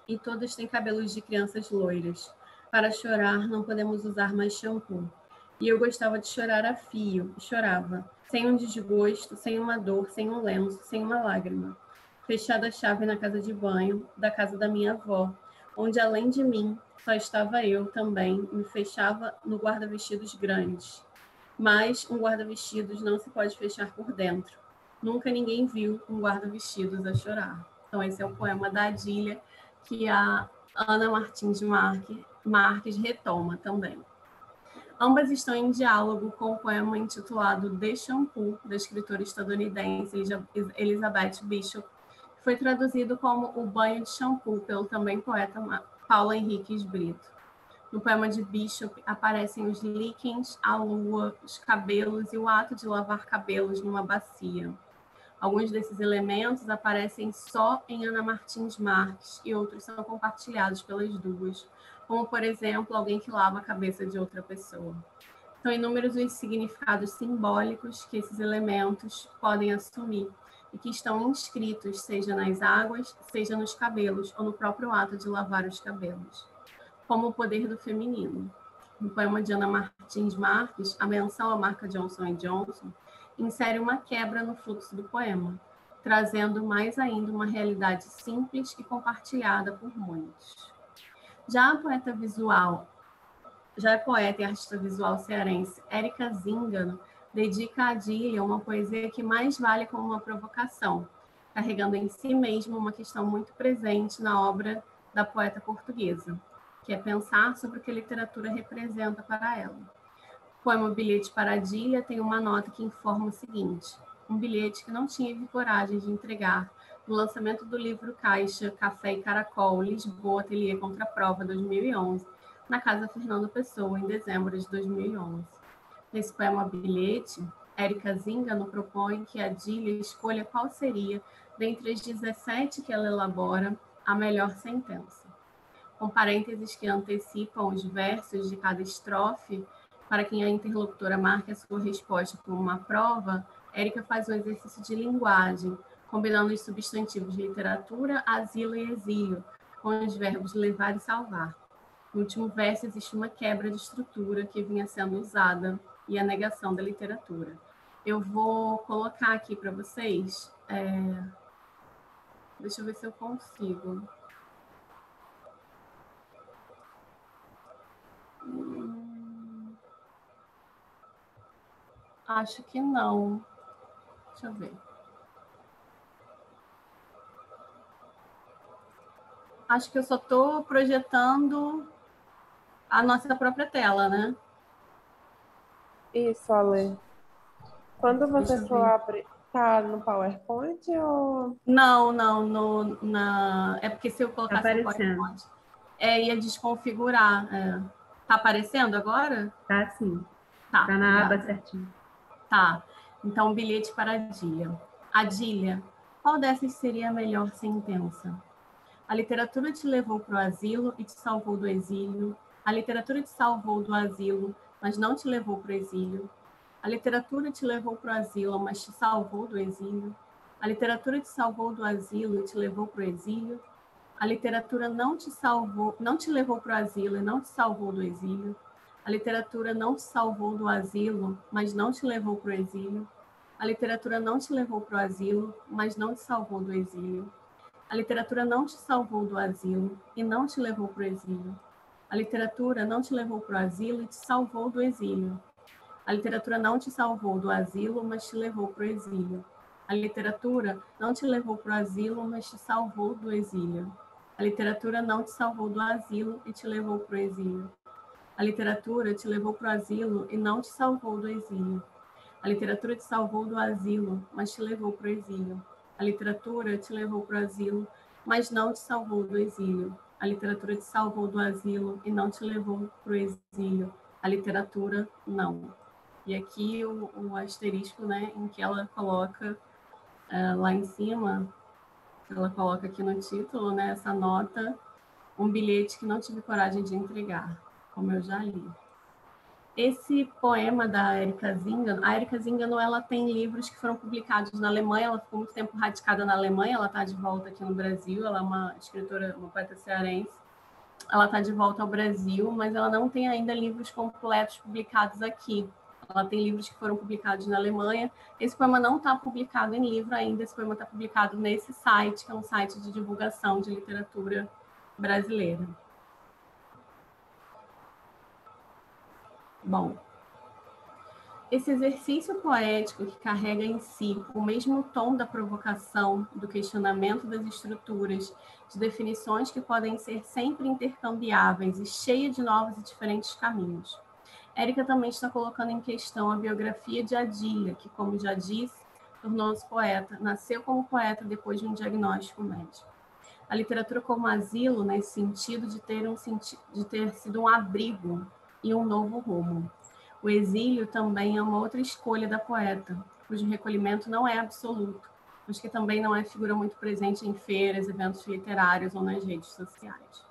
E todas têm cabelos de crianças loiras. Para chorar, não podemos usar mais shampoo. E eu gostava de chorar a fio, chorava, sem um desgosto, sem uma dor, sem um lenço, sem uma lágrima. Fechada a chave na casa de banho da casa da minha avó, onde além de mim só estava eu também, me fechava no guarda-vestidos grandes mas um guarda-vestidos não se pode fechar por dentro. Nunca ninguém viu um guarda-vestidos a chorar. Então, esse é o poema da Adília, que a Ana Martins Marques retoma também. Ambas estão em diálogo com o poema intitulado The Shampoo, da escritora estadunidense Elizabeth Bishop, que foi traduzido como O Banho de Shampoo pelo também poeta Paulo Henriques Brito. No poema de Bishop aparecem os líquens, a lua, os cabelos e o ato de lavar cabelos numa bacia. Alguns desses elementos aparecem só em Ana Martins Marques e outros são compartilhados pelas duas, como, por exemplo, alguém que lava a cabeça de outra pessoa. São inúmeros os significados simbólicos que esses elementos podem assumir e que estão inscritos, seja nas águas, seja nos cabelos ou no próprio ato de lavar os cabelos como o poder do feminino. No poema de Ana Martins Marques, a menção à marca Johnson Johnson insere uma quebra no fluxo do poema, trazendo mais ainda uma realidade simples e compartilhada por muitos. Já a poeta visual, já é poeta e artista visual cearense Érica Zingano, dedica a Adília uma poesia que mais vale como uma provocação, carregando em si mesma uma questão muito presente na obra da poeta portuguesa, que é pensar sobre o que a literatura representa para ela. O poema Bilhete para Adília tem uma nota que informa o seguinte: um bilhete que não tive coragem de entregar no lançamento do livro Caixa, Café e Caracol, Lisboa, Ateliê contra a Prova 2011, na Casa Fernando Pessoa, em dezembro de 2011. Nesse poema Bilhete, Érica Zingano propõe que a Dília escolha qual seria, dentre as 17 que ela elabora, a melhor sentença. Com parênteses que antecipam os versos de cada estrofe, para quem a interlocutora marque a sua resposta com uma prova, Érica faz um exercício de linguagem, combinando os substantivos literatura, asilo e exílio, com os verbos levar e salvar. No último verso existe uma quebra de estrutura que vinha sendo usada e a negação da literatura. Eu vou colocar aqui para vocês. É... Deixa eu ver se eu consigo. Acho que não. Deixa eu ver. Acho que eu só estou projetando a nossa própria tela, né? Isso, Ale. Quando você for abrir, tá no PowerPoint ou. Não, não, no, na... é porque se eu colocar tá no PowerPoint, é, ia desconfigurar. É. Tá aparecendo agora? Tá sim. Tá, tá na aba certinho. Tá. Então, bilhete para a Dília. Adília, qual dessas seria a melhor sentença? A literatura te levou para o asilo e te salvou do exílio. A literatura te salvou do asilo, mas não te levou para o exílio. A literatura te levou para o asilo, mas te salvou do exílio. A literatura te salvou do asilo e te levou para o exílio. A literatura não te salvou, não te levou para o asilo e não te salvou do exílio. A literatura não te salvou do asilo, mas não te levou para o exílio. A literatura não te levou para o asilo, mas não te salvou do exílio. A literatura não te salvou do asilo e não te levou para o exílio. A literatura não te levou para o asilo e te salvou do exílio. A literatura não te salvou do asilo, mas te levou para o exílio. A literatura não te levou para o asilo, mas te salvou do exílio. A literatura não te salvou do asilo e te levou para o exílio. A literatura te levou para o asilo e não te salvou do exílio. A literatura te salvou do asilo, mas te levou para o exílio. A literatura te levou para o asilo, mas não te salvou do exílio. A literatura te salvou do asilo e não te levou para o exílio. A literatura não. E aqui o, o asterisco, né, em que ela coloca uh, lá em cima, ela coloca aqui no título, né, essa nota, um bilhete que não tive coragem de entregar, como eu já li. Esse poema da Erika Zingano, a Erika Zingano, ela tem livros que foram publicados na Alemanha, ela ficou muito tempo radicada na Alemanha, ela está de volta aqui no Brasil, ela é uma escritora, uma poeta cearense, ela está de volta ao Brasil, mas ela não tem ainda livros completos publicados aqui. Ela tem livros que foram publicados na Alemanha. Esse poema não está publicado em livro ainda, esse poema está publicado nesse site, que é um site de divulgação de literatura brasileira. Bom, esse exercício poético que carrega em si o mesmo tom da provocação, do questionamento das estruturas, de definições que podem ser sempre intercambiáveis e cheia de novos e diferentes caminhos. Érica também está colocando em questão a biografia de Adília, que, como já disse, tornou-se poeta, nasceu como poeta depois de um diagnóstico médico. A literatura como asilo, nesse sentido de ter, um, de ter sido um abrigo e um novo rumo. O exílio também é uma outra escolha da poeta, cujo recolhimento não é absoluto, mas que também não é figura muito presente em feiras, eventos literários ou nas redes sociais.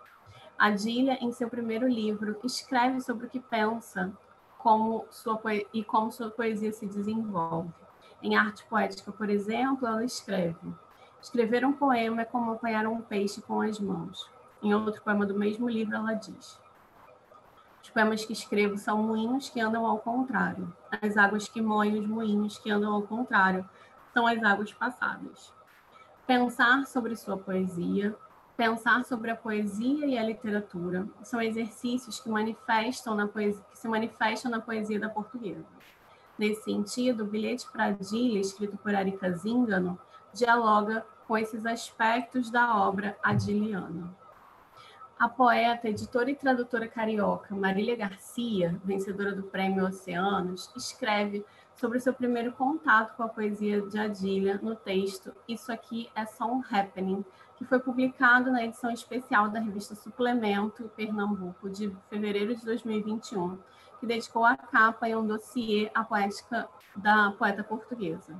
Adília, em seu primeiro livro, escreve sobre o que pensa como sua e como sua poesia se desenvolve. Em arte poética, por exemplo, ela escreve: Escrever um poema é como apanhar um peixe com as mãos. Em outro poema do mesmo livro, ela diz: os poemas que escrevo são moinhos que andam ao contrário. As águas que moem os moinhos que andam ao contrário são as águas passadas. Pensar sobre sua poesia, pensar sobre a poesia e a literatura são exercícios que manifestam na poesia, que se manifestam na poesia da portuguesa. Nesse sentido, o bilhete para Adília, escrito por Arica Zingano, dialoga com esses aspectos da obra adiliana. A poeta, editora e tradutora carioca Marília Garcia, vencedora do Prêmio Oceanos, escreve sobre o seu primeiro contato com a poesia de Adília no texto Isso Aqui é Só um Happening, que foi publicado na edição especial da revista Suplemento Pernambuco, de fevereiro de 2021, que dedicou a capa em um dossiê à poética da poeta portuguesa.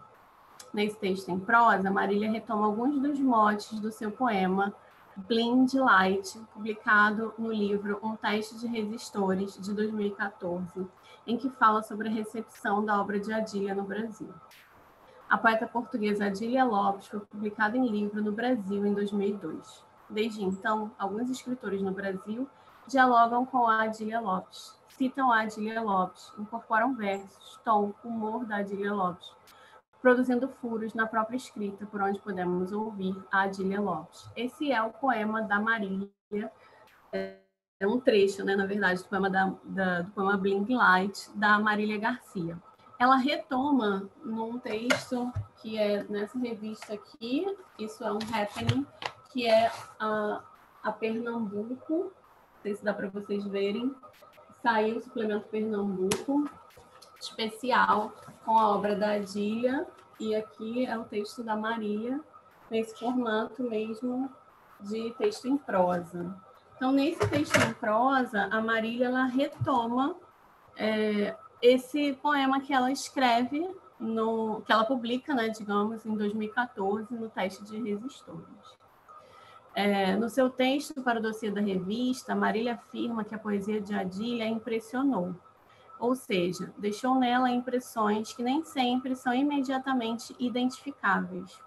Nesse texto em prosa, Marília retoma alguns dos motes do seu poema Blind Light, publicado no livro Um Teste de Resistores, de 2014, em que fala sobre a recepção da obra de Adília no Brasil. A poeta portuguesa Adília Lopes foi publicada em livro no Brasil em 2002. Desde então, alguns escritores no Brasil dialogam com a Adília Lopes, citam a Adília Lopes, incorporam versos, tom, humor da Adília Lopes, produzindo furos na própria escrita, por onde podemos ouvir a Adília Lopes. Esse é o poema da Marília, é um trecho, né, na verdade, do poema, da, da, do poema Bling Light, da Marília Garcia. Ela retoma num texto que é nessa revista aqui, isso é um happening, que é a, a Pernambuco, não sei se dá para vocês verem, saiu o suplemento Pernambuco, especial, com a obra da Adília, e aqui é o texto da Maria, nesse formato mesmo de texto em prosa. Então, nesse texto em prosa, a Marília ela retoma é, esse poema que ela escreve, no, que ela publica, né, digamos, em 2014, no teste de resistores. É, no seu texto para o dossiê da revista, Marília afirma que a poesia de Adília impressionou, ou seja, deixou nela impressões que nem sempre são imediatamente identificáveis.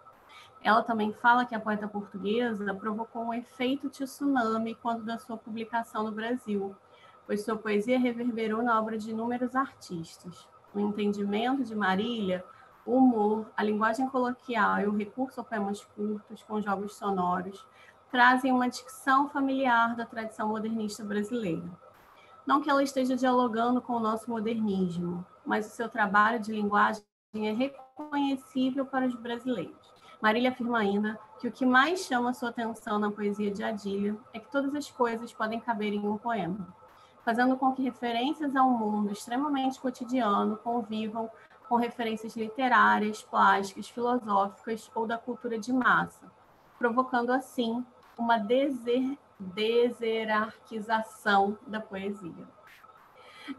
Ela também fala que a poeta portuguesa provocou um efeito tsunami quando da sua publicação no Brasil, pois sua poesia reverberou na obra de inúmeros artistas. O entendimento de Marília, o humor, a linguagem coloquial e o recurso a poemas curtos com jogos sonoros trazem uma dicção familiar da tradição modernista brasileira. Não que ela esteja dialogando com o nosso modernismo, mas o seu trabalho de linguagem é reconhecível para os brasileiros. Marília afirma ainda que o que mais chama sua atenção na poesia de Adília é que todas as coisas podem caber em um poema fazendo com que referências a um mundo extremamente cotidiano convivam com referências literárias, plásticas, filosóficas ou da cultura de massa, provocando assim uma deser, deserarquização da poesia.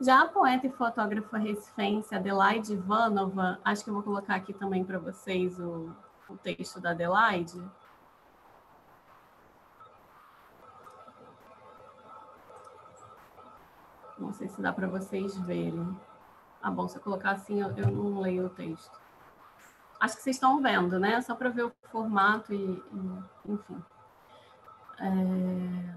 Já a poeta e fotógrafa recifense Adelaide Ivanova, acho que eu vou colocar aqui também para vocês o, o texto da Adelaide, Não sei se dá para vocês verem. Ah, bom, se eu colocar assim, eu, eu não leio o texto. Acho que vocês estão vendo, né? Só para ver o formato e, e enfim. É...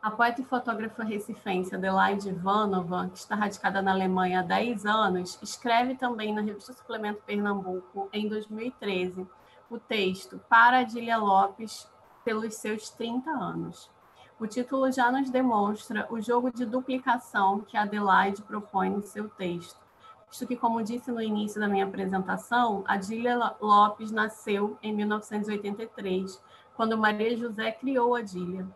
A poeta e fotógrafa recifense Adelaide Ivanova, que está radicada na Alemanha há 10 anos, escreve também na revista Suplemento Pernambuco, em 2013, o texto Para Adília Lopes, pelos seus 30 anos. O título já nos demonstra o jogo de duplicação que Adelaide propõe no seu texto. Isto que, como disse no início da minha apresentação, Adília Lopes nasceu em 1983, quando Maria José criou Adília.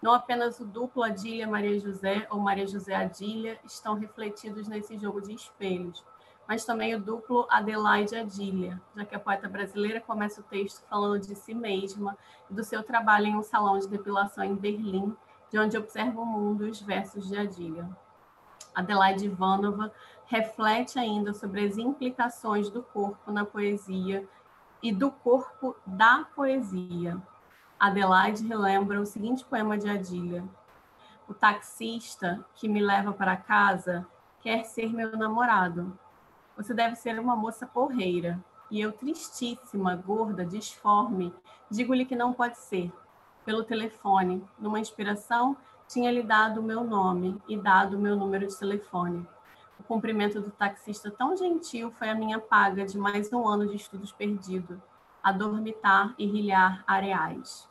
Não apenas o duplo Adília Maria José ou Maria José Adília estão refletidos nesse jogo de espelhos, mas também o duplo Adelaide Adília, já que a poeta brasileira começa o texto falando de si mesma e do seu trabalho em um salão de depilação em Berlim, de onde observa o mundo os versos de Adília. Adelaide Ivanova reflete ainda sobre as implicações do corpo na poesia e do corpo da poesia. Adelaide relembra o seguinte poema de Adília: O taxista que me leva para casa quer ser meu namorado, você deve ser uma moça porreira. E eu, tristíssima, gorda, disforme, digo-lhe que não pode ser. Pelo telefone, numa inspiração, tinha-lhe dado o meu nome e dado o meu número de telefone. O cumprimento do taxista tão gentil foi a minha paga de mais um ano de estudos perdido, a dormitar e rilhar areais.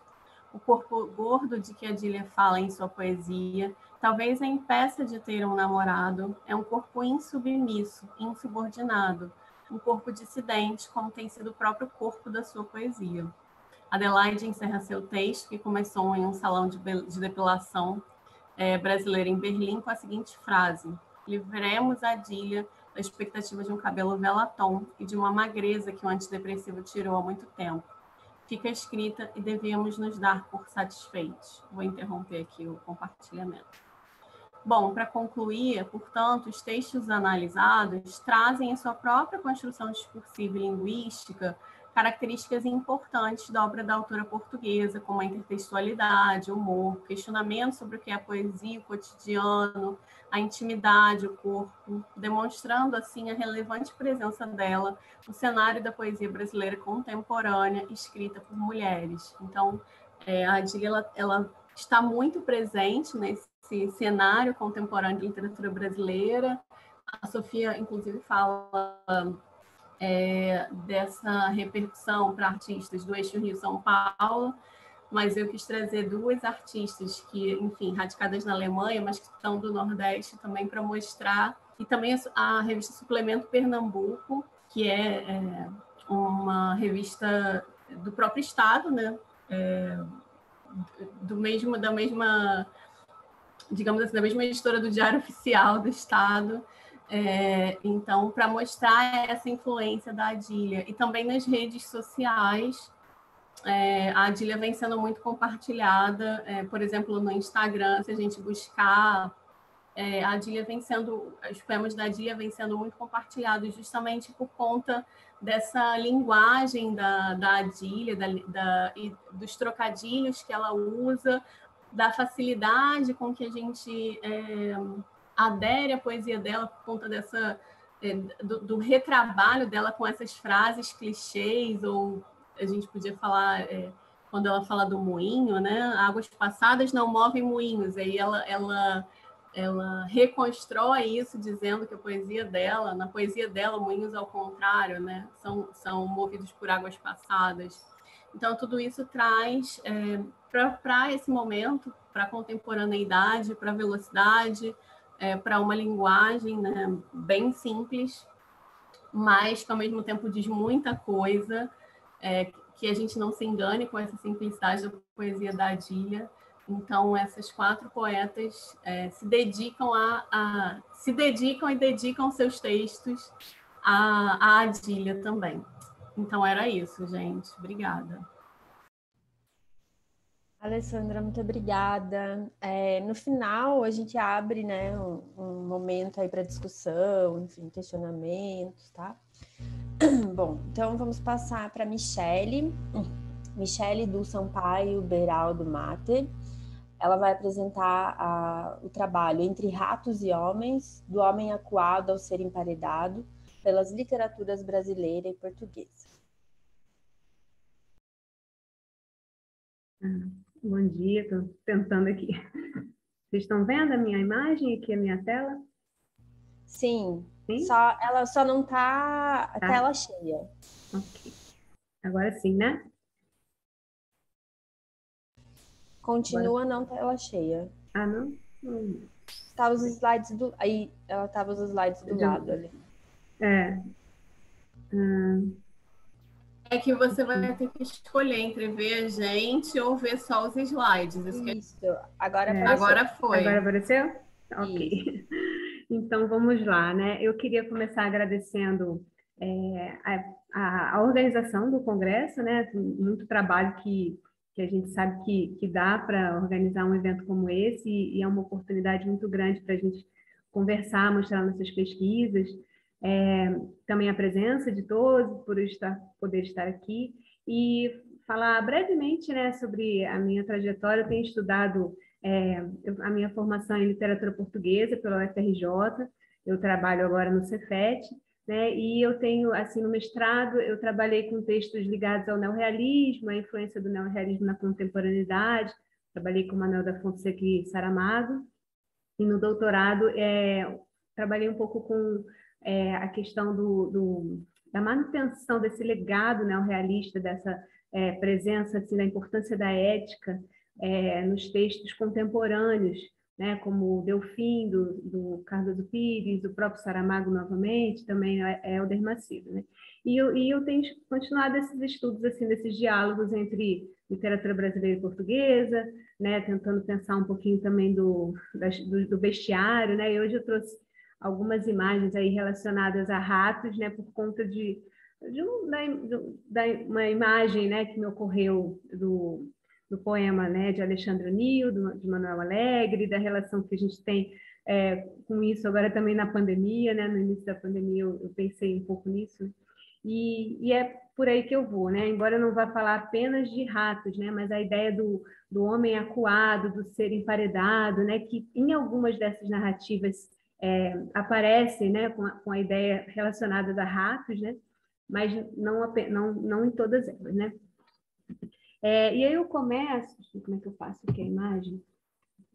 O corpo gordo de que Adília fala em sua poesia talvez a impeça de ter um namorado é um corpo insubmisso, insubordinado, um corpo dissidente, como tem sido o próprio corpo da sua poesia. Adelaide encerra seu texto, que começou em um salão de, de depilação é, brasileiro em Berlim, com a seguinte frase: livremos a Adília da expectativa de um cabelo velatom e de uma magreza que o antidepressivo tirou há muito tempo. Fica escrita e devemos nos dar por satisfeitos. Vou interromper aqui o compartilhamento. Bom, para concluir, portanto, os textos analisados trazem em sua própria construção discursiva e linguística características importantes da obra da autora portuguesa, como a intertextualidade, o humor, questionamento sobre o que é a poesia, o cotidiano, a intimidade, o corpo, demonstrando assim a relevante presença dela no cenário da poesia brasileira contemporânea, escrita por mulheres. Então, é, a Adília ela, ela está muito presente nesse cenário contemporâneo de literatura brasileira. A Sofia, inclusive, fala é, dessa repercussão para artistas do eixo Rio-São Paulo, mas eu quis trazer duas artistas que, enfim, radicadas na Alemanha, mas que estão do Nordeste também para mostrar, e também a revista Suplemento Pernambuco, que é, é uma revista do próprio Estado, né? É, do mesmo, da mesma, digamos assim, da mesma editora do Diário Oficial do Estado, é, então, para mostrar essa influência da Adília. E também nas redes sociais, é, a Adília vem sendo muito compartilhada. É, por exemplo, no Instagram, se a gente buscar, é, a Adília vem sendo, os poemas da Adília vêm sendo muito compartilhados justamente por conta dessa linguagem da, da Adília, da, da, e dos trocadilhos que ela usa, da facilidade com que a gente é, adere à poesia dela por conta dessa é, do, do, retrabalho dela com essas frases clichês ou a gente podia falar é, quando ela fala do moinho, né? Águas passadas não movem moinhos. Aí ela ela ela reconstrói isso dizendo que a poesia dela, na poesia dela, moinhos ao contrário, né? São são movidos por águas passadas. Então tudo isso traz é, para esse momento, para a contemporaneidade, para a velocidade, é, para uma linguagem né, bem simples, mas que ao mesmo tempo diz muita coisa, é, que a gente não se engane com essa simplicidade da poesia da Adília. Então, essas quatro poetas é, se dedicam a, a, se dedicam e dedicam seus textos à, à Adília também. Então, era isso, gente. Obrigada. Alessandra, muito obrigada. É, no final, a gente abre né, um, um momento aí para discussão, enfim, questionamentos, tá? [clears throat] Bom, então vamos passar para Michele, Michele do Sampaio Beraldo Mate. Ela vai apresentar a, o trabalho Entre Ratos e Homens, do Homem Acuado ao Ser Emparedado, pelas literaturas brasileira e portuguesa. Hum. Bom dia, estou tentando aqui. Vocês estão vendo a minha imagem aqui, a minha tela? Sim. sim? Só, ela só não está a tá. tela cheia. Ok. Agora sim, né? Continua Agora... não tela cheia. Ah, não? Hum. Tava os slides do. Aí ela tava os slides do lado ali. É. Hum é que você vai ter que escolher entre ver a gente ou ver só os slides. Isso, Isso. agora é. Agora foi. Agora apareceu? Ok. [laughs] Então vamos lá, né? Eu queria começar agradecendo é, a, a, organização do Congresso, né? Muito trabalho que, que a gente sabe que, que dá para organizar um evento como esse e, e é uma oportunidade muito grande para a gente conversar, mostrar nossas pesquisas é, também a presença de todos, por estar, poder estar aqui e falar brevemente né, sobre a minha trajetória. Eu tenho estudado é, a minha formação em literatura portuguesa pela UFRJ, eu trabalho agora no Cefet, né, e eu tenho, assim, no mestrado, eu trabalhei com textos ligados ao neorrealismo, a influência do neorrealismo na contemporaneidade, trabalhei com Manuel da Fonseca e Saramago, e no doutorado é, trabalhei um pouco com é, a questão do, do, da manutenção desse legado neorrealista, dessa é, presença, assim, da importância da ética é, nos textos contemporâneos, né, como o Delfim, do, do Cardoso Pires, o próprio Saramago, novamente, também é, é o Dermacido. Né? E, eu, e eu tenho continuado esses estudos, assim, desses diálogos entre literatura brasileira e portuguesa, né, tentando pensar um pouquinho também do, do, do bestiário, né, e hoje eu trouxe algumas imagens aí relacionadas a ratos, né, por conta de, de, um, da, uma imagem, né, que me ocorreu do, do poema, né, de Alexandre Nil, de Manuel Alegre, da relação que a gente tem é, com isso agora também na pandemia, né, no início da pandemia eu, eu pensei um pouco nisso, e, e, é por aí que eu vou, né? Embora eu não vá falar apenas de ratos, né? Mas a ideia do, do homem acuado, do ser emparedado, né? Que em algumas dessas narrativas é, aparecem, né? Com a, com a ideia relacionada a ratos, né? Mas não, não, não em todas elas, né? É, e aí eu começo, como é que eu faço aqui a imagem?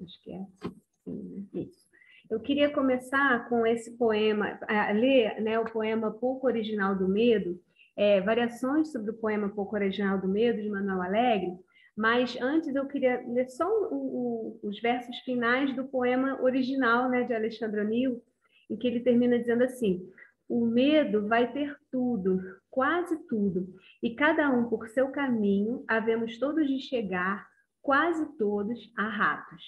Acho que é assim, né? Isso. Eu queria começar com esse poema, a ler né, o poema Pouco Original do Medo, é, variações sobre o poema Pouco Original do Medo, de Manuel Alegre, mas antes eu queria ler só o, o, os versos finais do poema original né, de Alexandre O'Neill, em que ele termina dizendo assim: O medo vai ter tudo, quase tudo, e cada um por seu caminho, havemos todos de chegar, quase todos, a ratos.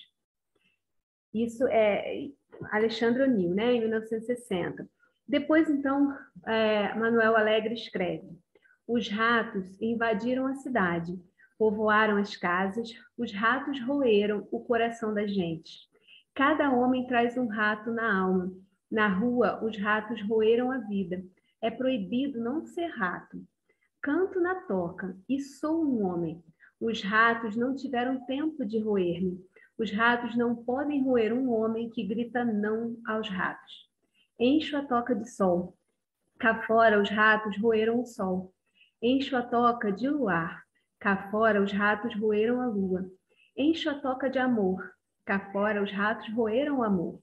Isso é Alexandre O'Neill, né, em 1960. Depois, então, é, Manuel Alegre escreve: Os ratos invadiram a cidade, povoaram as casas, os ratos roeram o coração da gente. Cada homem traz um rato na alma. Na rua, os ratos roeram a vida. É proibido não ser rato. Canto na toca e sou um homem. Os ratos não tiveram tempo de roer-me. Os ratos não podem roer um homem que grita não aos ratos. Encho a toca de sol. Cá fora os ratos roeram o sol. Encho a toca de luar. Cá fora os ratos roeram a lua. Encho a toca de amor. Cá fora os ratos roeram o amor.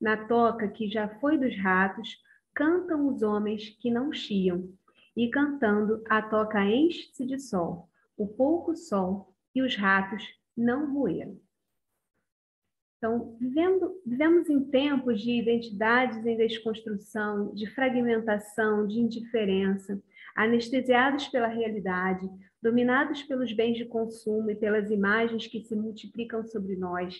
Na toca que já foi dos ratos, cantam os homens que não chiam. E cantando, a toca enche-se de sol, o pouco sol, e os ratos não roeram. Então, vivendo, vivemos em tempos de identidades em desconstrução, de fragmentação, de indiferença, anestesiados pela realidade, dominados pelos bens de consumo e pelas imagens que se multiplicam sobre nós.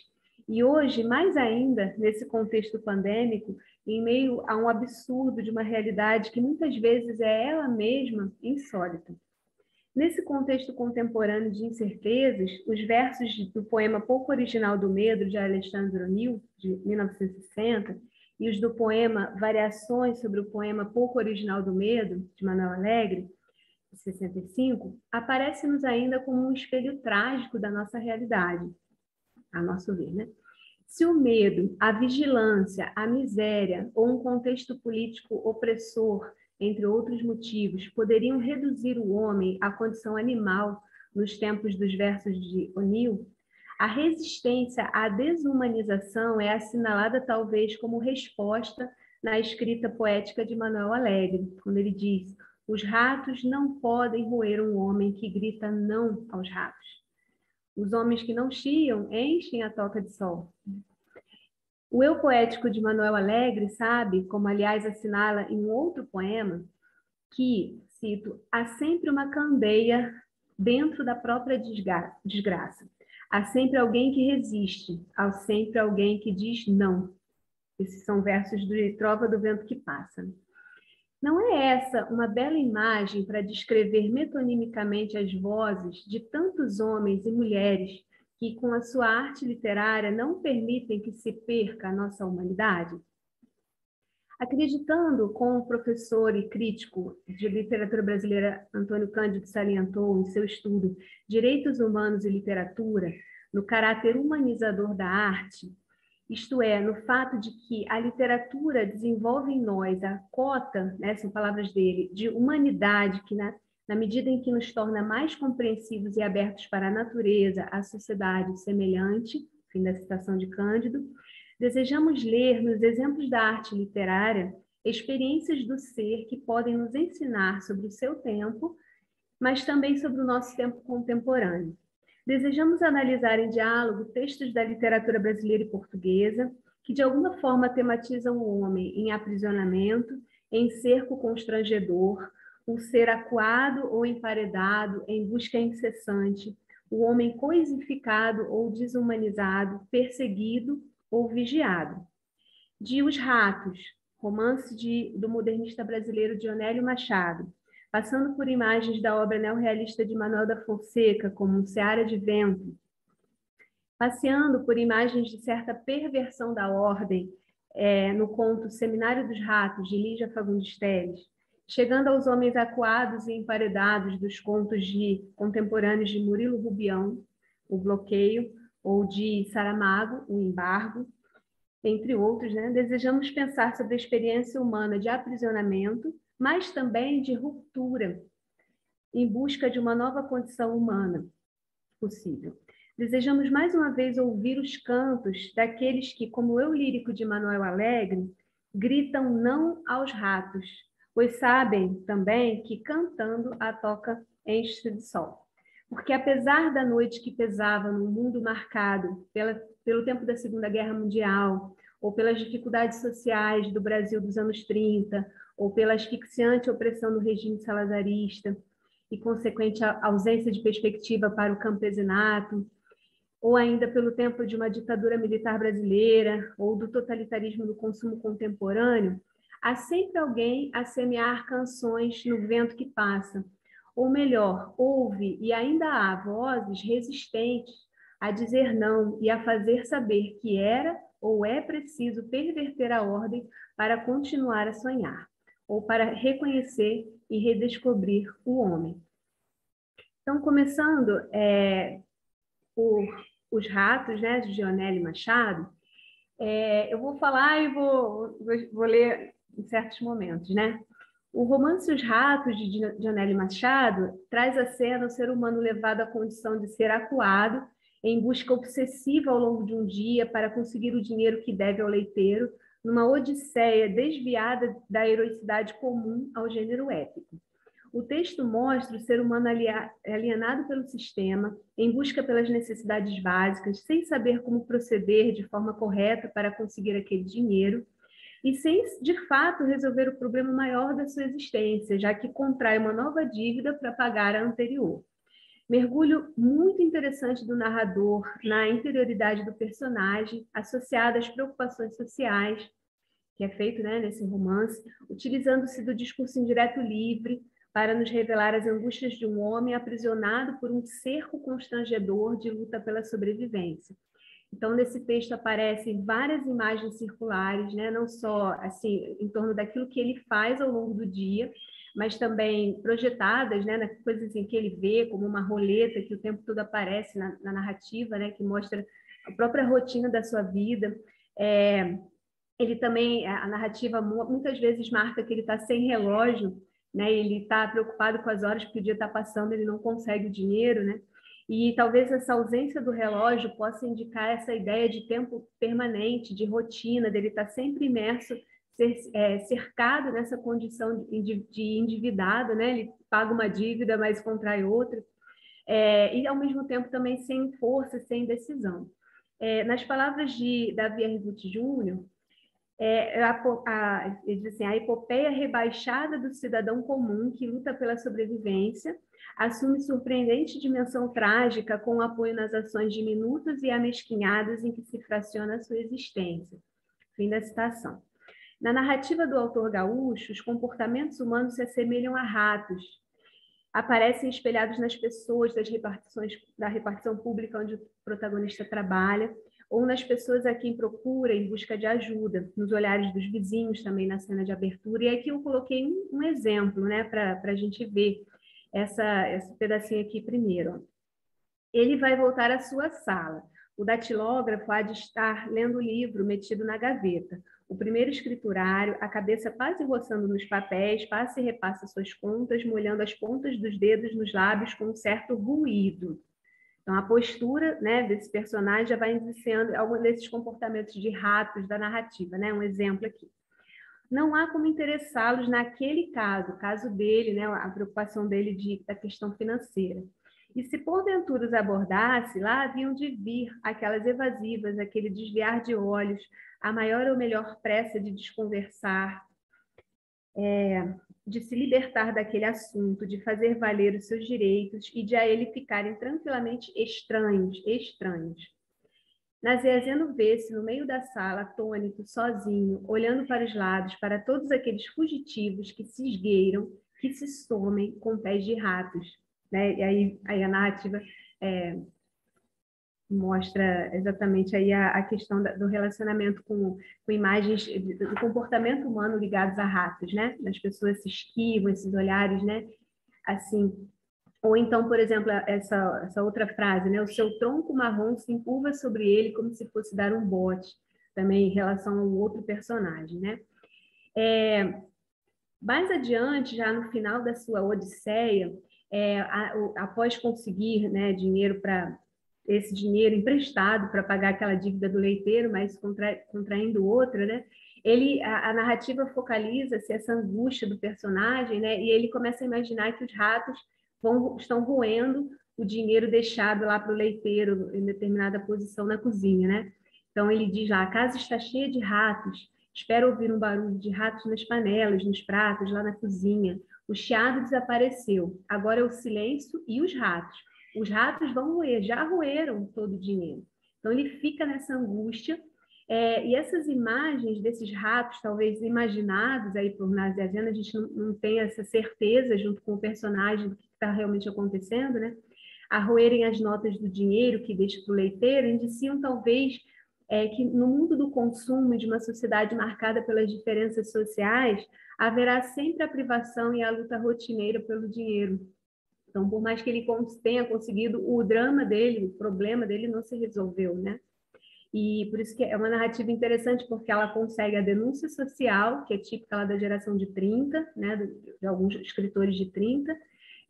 E hoje, mais ainda, nesse contexto pandêmico, em meio a um absurdo de uma realidade que muitas vezes é ela mesma insólita. Nesse contexto contemporâneo de incertezas, os versos do poema Pouco Original do Medo, de Alexandre O'Neill, de 1960, e os do poema Variações sobre o poema Pouco Original do Medo, de Manuel Alegre, 65, aparecem-nos ainda como um espelho trágico da nossa realidade, a nosso ver, né? Se o medo, a vigilância, a miséria ou um contexto político opressor entre outros motivos, poderiam reduzir o homem à condição animal nos tempos dos versos de O'Neill, a resistência à desumanização é assinalada talvez como resposta na escrita poética de Manuel Alegre, quando ele diz: os ratos não podem roer um homem que grita não aos ratos. Os homens que não chiam enchem a toca de sol. O eu poético de Manuel Alegre sabe, como aliás assinala em um outro poema, que, cito, há sempre uma candeia dentro da própria desgraça. Há sempre alguém que resiste, há sempre alguém que diz não. Esses são versos de Trova do Vento que Passa. Não é essa uma bela imagem para descrever metonimicamente as vozes de tantos homens e mulheres que, com a sua arte literária, não permitem que se perca a nossa humanidade? Acreditando, como o professor e crítico de literatura brasileira Antônio Cândido salientou em seu estudo Direitos Humanos e Literatura, no caráter humanizador da arte, isto é, no fato de que a literatura desenvolve em nós a cota, né, são palavras dele, de humanidade que na na medida em que nos torna mais compreensivos e abertos para a natureza, a sociedade semelhante, fim da citação de Cândido, desejamos ler nos exemplos da arte literária experiências do ser que podem nos ensinar sobre o seu tempo, mas também sobre o nosso tempo contemporâneo. Desejamos analisar em diálogo textos da literatura brasileira e portuguesa que de alguma forma tematizam o homem em aprisionamento, em cerco constrangedor, o ser acuado ou emparedado em busca incessante, o homem coisificado ou desumanizado, perseguido ou vigiado. de Os Ratos, romance de, do modernista brasileiro Dionélio Machado, passando por imagens da obra neorrealista de Manuel da Fonseca, como Seara de Vento, passeando por imagens de certa perversão da ordem, é, no conto Seminário dos Ratos, de Lígia Fagundes Telles, chegando aos homens acuados e emparedados dos contos de contemporâneos de Murilo Rubião, O Bloqueio, ou de Saramago, O Embargo, entre outros, né? desejamos pensar sobre a experiência humana de aprisionamento, mas também de ruptura, em busca de uma nova condição humana possível. Desejamos mais uma vez ouvir os cantos daqueles que, como eu lírico de Manuel Alegre, gritam não aos ratos, pois sabem também que cantando a toca enche de sol. Porque apesar da noite que pesava no mundo marcado pela, pelo tempo da Segunda Guerra Mundial, ou pelas dificuldades sociais do Brasil dos anos 30, ou pela asfixiante opressão do regime salazarista e consequente ausência de perspectiva para o campesinato, ou ainda pelo tempo de uma ditadura militar brasileira, ou do totalitarismo do consumo contemporâneo, há sempre alguém a semear canções no vento que passa. Ou melhor, houve e ainda há vozes resistentes a dizer não e a fazer saber que era ou é preciso perverter a ordem para continuar a sonhar, ou para reconhecer e redescobrir o homem. Então, começando é, por Os Ratos, né, de Gionelli Machado, é, eu vou falar e vou, vou, vou, ler em certos momentos, né? O romance Os Ratos, de Gionelli Machado, traz à cena o ser humano levado à condição de ser acuado em busca obsessiva ao longo de um dia para conseguir o dinheiro que deve ao leiteiro, numa odisseia desviada da heroicidade comum ao gênero épico. O texto mostra o ser humano alienado pelo sistema, em busca pelas necessidades básicas, sem saber como proceder de forma correta para conseguir aquele dinheiro, e sem, de fato, resolver o problema maior da sua existência, já que contrai uma nova dívida para pagar a anterior. Mergulho muito interessante do narrador na interioridade do personagem, associado às preocupações sociais, que é feito né, nesse romance, utilizando-se do discurso indireto livre, para nos revelar as angústias de um homem aprisionado por um cerco constrangedor de luta pela sobrevivência. Então, nesse texto aparecem várias imagens circulares, né? não só assim em torno daquilo que ele faz ao longo do dia, mas também projetadas, né, nas coisas em que ele vê, como uma roleta que o tempo todo aparece na, na narrativa, né, que mostra a própria rotina da sua vida. É, ele também, a narrativa muitas vezes marca que ele está sem relógio, né? Ele está preocupado com as horas que o dia está passando, ele não consegue o dinheiro, né? E talvez essa ausência do relógio possa indicar essa ideia de tempo permanente, de rotina, dele estar tá sempre imerso, é, cercado nessa condição de, endividado, né? Ele paga uma dívida, mas contrai outra. É, e, ao mesmo tempo, também sem força, sem decisão. É, nas palavras de Davi Arriguti Júnior, é, a, a, assim, a epopeia rebaixada do cidadão comum que luta pela sobrevivência assume surpreendente dimensão trágica com apoio nas ações diminutas e amesquinhadas em que se fraciona a sua existência. Fim da citação. Na narrativa do autor gaúcho, os comportamentos humanos se assemelham a ratos. Aparecem espelhados nas pessoas das repartições, da repartição pública onde o protagonista trabalha, ou nas pessoas a quem procura em busca de ajuda, nos olhares dos vizinhos também na cena de abertura. E aqui eu coloquei um, um exemplo, né, para a gente ver essa, esse pedacinho aqui primeiro. Ele vai voltar à sua sala. O datilógrafo há de estar lendo o livro metido na gaveta. O primeiro escriturário, a cabeça quase roçando nos papéis, passa e repassa suas contas, molhando as pontas dos dedos nos lábios com um certo ruído. Então, a postura né, desse personagem já vai indiciando alguns desses comportamentos de ratos da narrativa, né? Um exemplo aqui. Não há como interessá-los naquele caso, caso dele, né, a preocupação dele de, da questão financeira. E se porventura os abordasse, lá haviam de vir aquelas evasivas, aquele desviar de olhos, a maior ou melhor pressa de desconversar, é, de se libertar daquele assunto, de fazer valer os seus direitos e de a ele ficarem tranquilamente estranhos, estranhos. Naziazeno vê-se no meio da sala, atônito, sozinho, olhando para os lados, para todos aqueles fugitivos que se esgueiram, que se somem com pés de ratos. Né? E aí, aí a narrativa é, mostra exatamente aí a, a questão da, do relacionamento com, com imagens do comportamento humano ligados a ratos, né? As pessoas se esquivam, esses olhares, né? Assim, ou então, por exemplo, essa, essa outra frase, né? O seu tronco marrom se encurva sobre ele como se fosse dar um bote, também em relação ao outro personagem, né? É, mais adiante, já no final da sua Odisseia, é, a, após conseguir né, dinheiro para esse dinheiro emprestado para pagar aquela dívida do leiteiro, mas contra, contraindo outra, né? Ele, a, a narrativa focaliza-se essa angústia do personagem, né? E ele começa a imaginar que os ratos vão, estão roendo o dinheiro deixado lá para o leiteiro em determinada posição na cozinha, né? Então ele diz lá: a casa está cheia de ratos. Espero ouvir um barulho de ratos nas panelas, nos pratos, lá na cozinha. O chiado desapareceu. Agora é o silêncio e os ratos os ratos vão roer, já roeram todo o dinheiro. Então ele fica nessa angústia. É, e essas imagens desses ratos, talvez imaginados aí por Naziaviana, a gente não, não tem essa certeza junto com o personagem do que está realmente acontecendo, né? A roerem as notas do dinheiro que deixa para o leiteiro, indiciam talvez é, que no mundo do consumo de uma sociedade marcada pelas diferenças sociais, haverá sempre a privação e a luta rotineira pelo dinheiro. Então, por mais que ele tenha conseguido, o drama dele, o problema dele não se resolveu, né? E por isso que é uma narrativa interessante, porque ela consegue a denúncia social, que é típica lá da geração de 30, né, de alguns escritores de 30,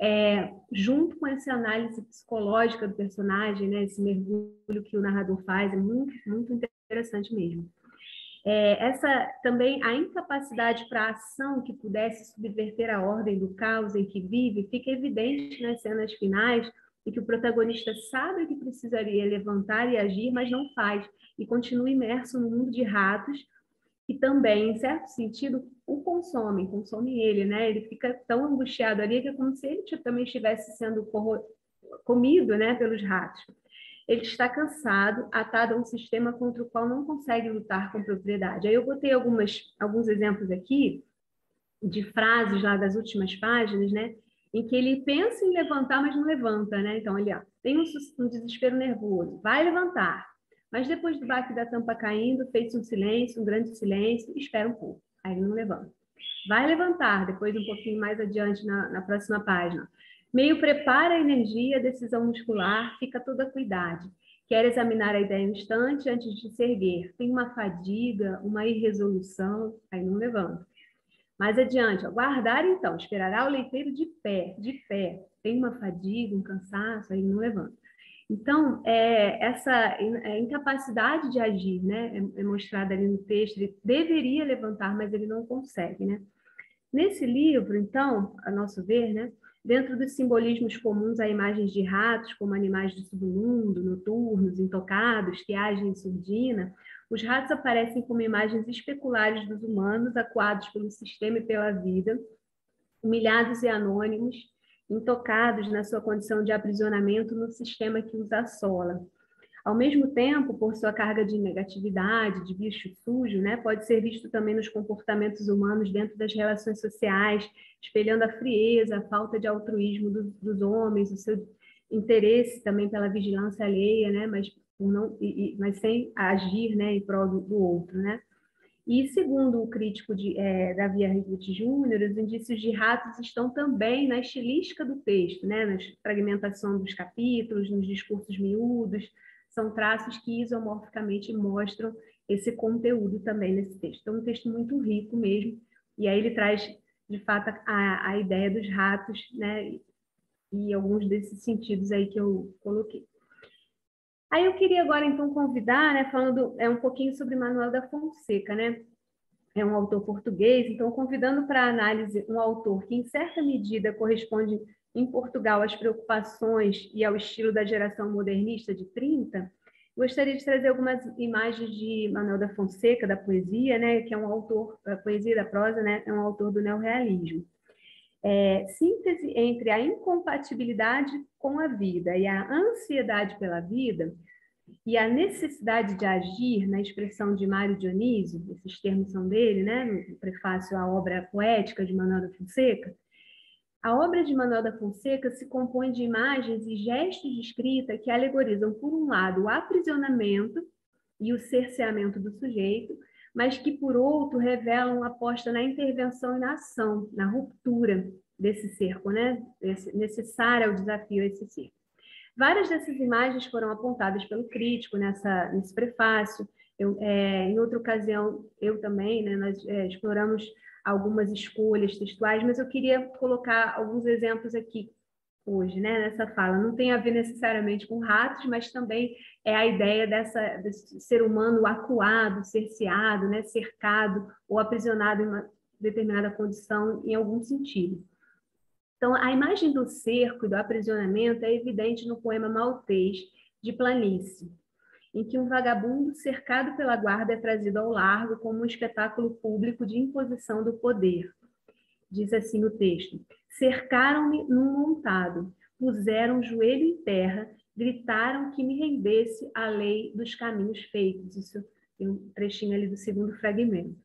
é, junto com essa análise psicológica do personagem, né, esse mergulho que o narrador faz, é muito, muito interessante mesmo. É, essa também a incapacidade para ação que pudesse subverter a ordem do caos em que vive fica evidente nas cenas finais e que o protagonista sabe que precisaria levantar e agir, mas não faz e continua imerso no mundo de ratos que também, em certo sentido, o consome, consome ele, né? Ele fica tão angustiado ali que é como se ele também estivesse sendo comido, né, pelos ratos. Ele está cansado, atado a um sistema contra o qual não consegue lutar com propriedade. Aí eu botei algumas, alguns exemplos aqui de frases lá das últimas páginas, né? Em que ele pensa em levantar, mas não levanta, né? Então, ele ó, tem um, um desespero nervoso, vai levantar, mas depois do baque da tampa caindo, fez um silêncio, um grande silêncio, espera um pouco. Aí ele não levanta. Vai levantar, depois um pouquinho mais adiante na, na próxima página. Meio prepara a energia, a decisão muscular, fica toda a cuidade. Quer examinar a ideia um instante antes de se erguer. Tem uma fadiga, uma irresolução, aí não levanta. Mais adiante, aguardar então, esperará o leiteiro de pé, de pé. Tem uma fadiga, um cansaço, aí não levanta. Então, é, essa é, incapacidade de agir, né, é, é mostrada ali no texto, ele deveria levantar, mas ele não consegue, né? Nesse livro, então, a nosso ver, né, Dentro dos simbolismos comuns a imagens de ratos como animais do submundo, noturnos, intocados, que agem em surdina, os ratos aparecem como imagens especulares dos humanos acuados pelo sistema e pela vida, humilhados e anônimos, intocados na sua condição de aprisionamento no sistema que os assola. Ao mesmo tempo, por sua carga de negatividade, de bicho sujo, né, pode ser visto também nos comportamentos humanos dentro das relações sociais, espelhando a frieza, a falta de altruísmo do, dos homens, o seu interesse também pela vigilância alheia, né, mas, não, e, mas sem agir né, em prol do, do outro. Né? E segundo o crítico de, é, Davi Arriguti Júnior, os indícios de ratos estão também na estilística do texto, né? na fragmentação dos capítulos, nos discursos miúdos, são traços que isomorficamente mostram esse conteúdo também nesse texto. Então, um texto muito rico mesmo, e aí ele traz, de fato, a, a ideia dos ratos, né, e alguns desses sentidos aí que eu coloquei. Aí eu queria agora, então, convidar, né, falando é, um pouquinho sobre Manuel da Fonseca, né, é um autor português, então convidando para análise um autor que, em certa medida, corresponde em Portugal às preocupações e ao estilo da geração modernista de 30, gostaria de trazer algumas imagens de Manuel da Fonseca, da poesia, né, que é um autor, a poesia da prosa, né, é um autor do neorrealismo. É, síntese entre a incompatibilidade com a vida e a ansiedade pela vida e a necessidade de agir, na expressão de Mário Dionísio, esses termos são dele, né, no prefácio à obra poética de Manuel da Fonseca, a obra de Manuel da Fonseca se compõe de imagens e gestos de escrita que alegorizam, por um lado, o aprisionamento e o cerceamento do sujeito, mas que, por outro, revelam a aposta na intervenção e na ação, na ruptura desse cerco, né? necessária ao desafio a esse cerco. Várias dessas imagens foram apontadas pelo crítico nessa, nesse prefácio. Eu, é, em outra ocasião, eu também, né, nós é, exploramos algumas escolhas textuais, mas eu queria colocar alguns exemplos aqui hoje, né, nessa fala. Não tem a ver necessariamente com ratos, mas também é a ideia dessa, desse ser humano acuado, cerceado, né, cercado ou aprisionado em uma determinada condição em algum sentido. Então, a imagem do cerco e do aprisionamento é evidente no poema maltês de Planície, em que um vagabundo cercado pela guarda é trazido ao largo como um espetáculo público de imposição do poder. Diz assim o texto: Cercaram-me num montado, puseram o joelho em terra, gritaram que me rendesse à lei dos caminhos feitos. Isso tem um trechinho ali do segundo fragmento.